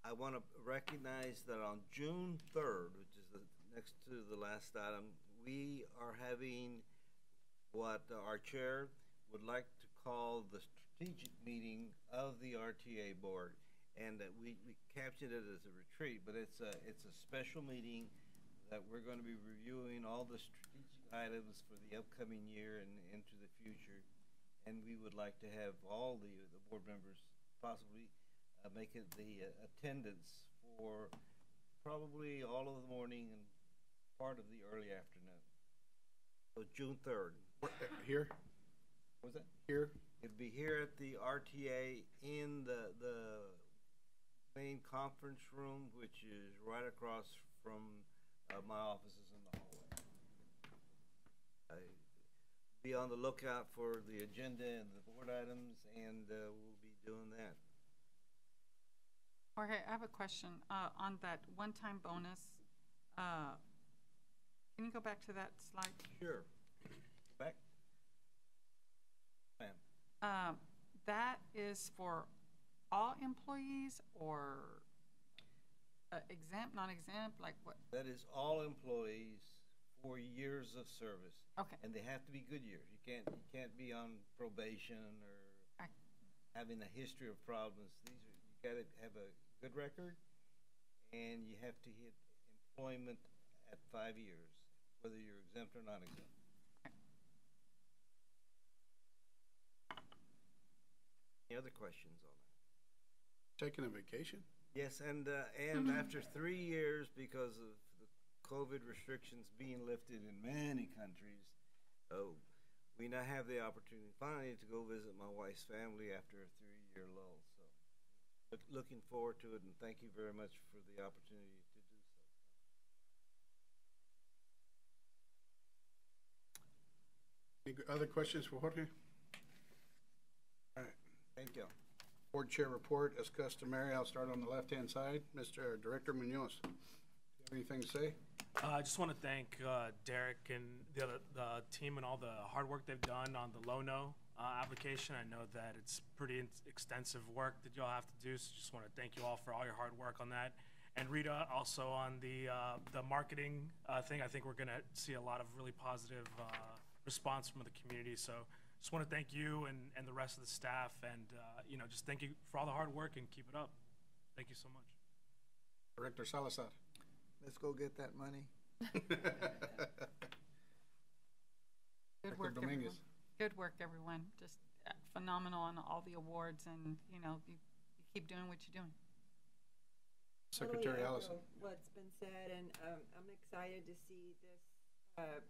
I want to recognize that on June 3rd, which is the next to the last item, we are having what our chair would like to call the strategic meeting of the RTA board and that we, we captured it as a retreat, but it's a, it's a special meeting that we're going to be reviewing all the strategic items for the upcoming year and into the future. And we would like to have all the, the board members possibly uh, make it the uh, attendance for probably all of the morning and part of the early afternoon. So June 3rd. Here? Was that? Here? It'd be here at the RTA in the, the main conference room, which is right across from uh, my offices in the hallway. I, be on the lookout for the agenda and the board items, and uh, we'll be doing that. Jorge, I have a question, uh, on that one-time bonus. Uh, can you go back to that slide? Sure. Back. Ma'am. Um, that is for all employees or uh, exempt, non-exempt, like what? That is all employees for years of service. Okay. And they have to be good years. You can't, you can't be on probation or having a history of problems. These are, you gotta have a good record and you have to hit employment at five years, whether you're exempt or non-exempt. Any other questions on that? Taking a vacation? Yes, and, uh, and after three years, because of the COVID restrictions being lifted in many countries, uh, we now have the opportunity finally to go visit my wife's family after a three-year lull. So, look, looking forward to it, and thank you very much for the opportunity to do so. Any other questions for Jorge? All right. Thank you. Board Chair report, as customary, I'll start on the left-hand side. Mr. Director Munoz, do you have anything to say? Uh, I just want to thank uh, Derek and the other, the team and all the hard work they've done on the Low-No uh, application. I know that it's pretty in- extensive work that y'all have to do, so just want to thank you all for all your hard work on that. And Rita, also on the uh, the marketing uh, thing, I think we're going to see a lot of really positive uh, response from the community. So just want to thank you and, and the rest of the staff, and uh, you know, just thank you for all the hard work and keep it up. Thank you so much. Director Salazar. Let's go get that money. [LAUGHS] Good Director work, everyone. Dominguez. Good work, everyone. Just uh, phenomenal on all the awards and, you know, you, you keep doing what you're doing. Secretary Totally Allison. What's been said, and um, I'm excited to see this, uh,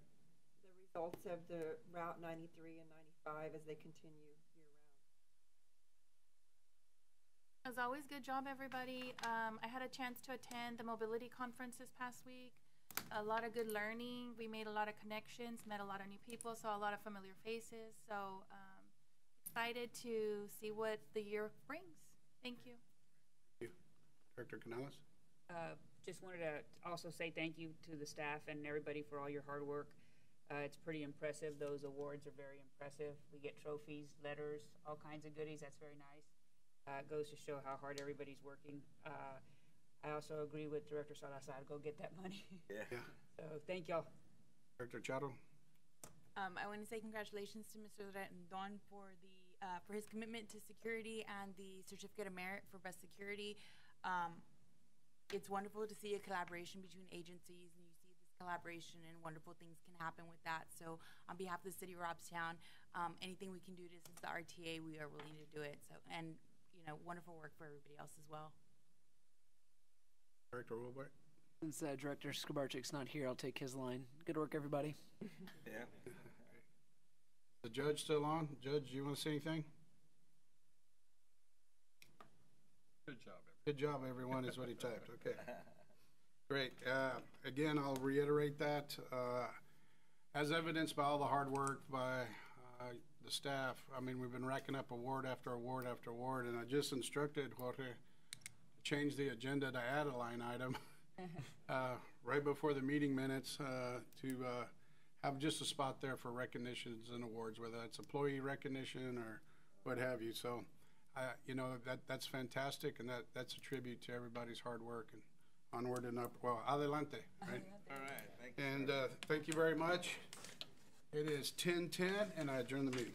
the results of the Route 93 and 95 as they continue year-round. As always, good job, everybody. Um, I had a chance to attend the mobility conference this past week. A lot of good learning. We made a lot of connections, met a lot of new people, saw a lot of familiar faces. So um, excited to see what the year brings. Thank you. Thank you. Director Canales. Uh, Just wanted to also say thank you to the staff and everybody for all your hard work. Uh, It's pretty impressive. Those awards are very impressive. We get trophies, letters, all kinds of goodies. That's very nice. Uh, It goes to show how hard everybody's working. I also agree with Director Salazar, go get that money. [LAUGHS] Yeah. So, thank y'all. Director Charo. Um, I want to say congratulations to Mr. Rendon for the uh, for his commitment to security and the certificate of merit for best security. Um, it's wonderful to see a collaboration between agencies, and you see this collaboration, and wonderful things can happen with that. So, on behalf of the city of Robstown, um, anything we can do to assist the RTA, we are willing to do it. So, and you know, wonderful work for everybody else as well. Director Wilbur. Since uh, Director Skobarchik's not here, I'll take his line. Good work, everybody. Yeah. The judge still on? Judge, you want to say anything? Good job, Good job, everyone, is what he typed. Okay. Great. Uh, Again, I'll reiterate that. uh, As evidenced by all the hard work by uh, the staff, I mean, we've been racking up award after award after award, and I just instructed Jorge to change the agenda to add a line item [LAUGHS] uh, right before the meeting minutes uh, to uh, have just a spot there for recognitions and awards, whether that's employee recognition or what have you. So, I, you know, that, that's fantastic, and that, that's a tribute to everybody's hard work and onward and up. Well, adelante, right? All right, thank you. And uh, thank you very much. It is ten-ten, and I adjourn the meeting.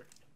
Sir.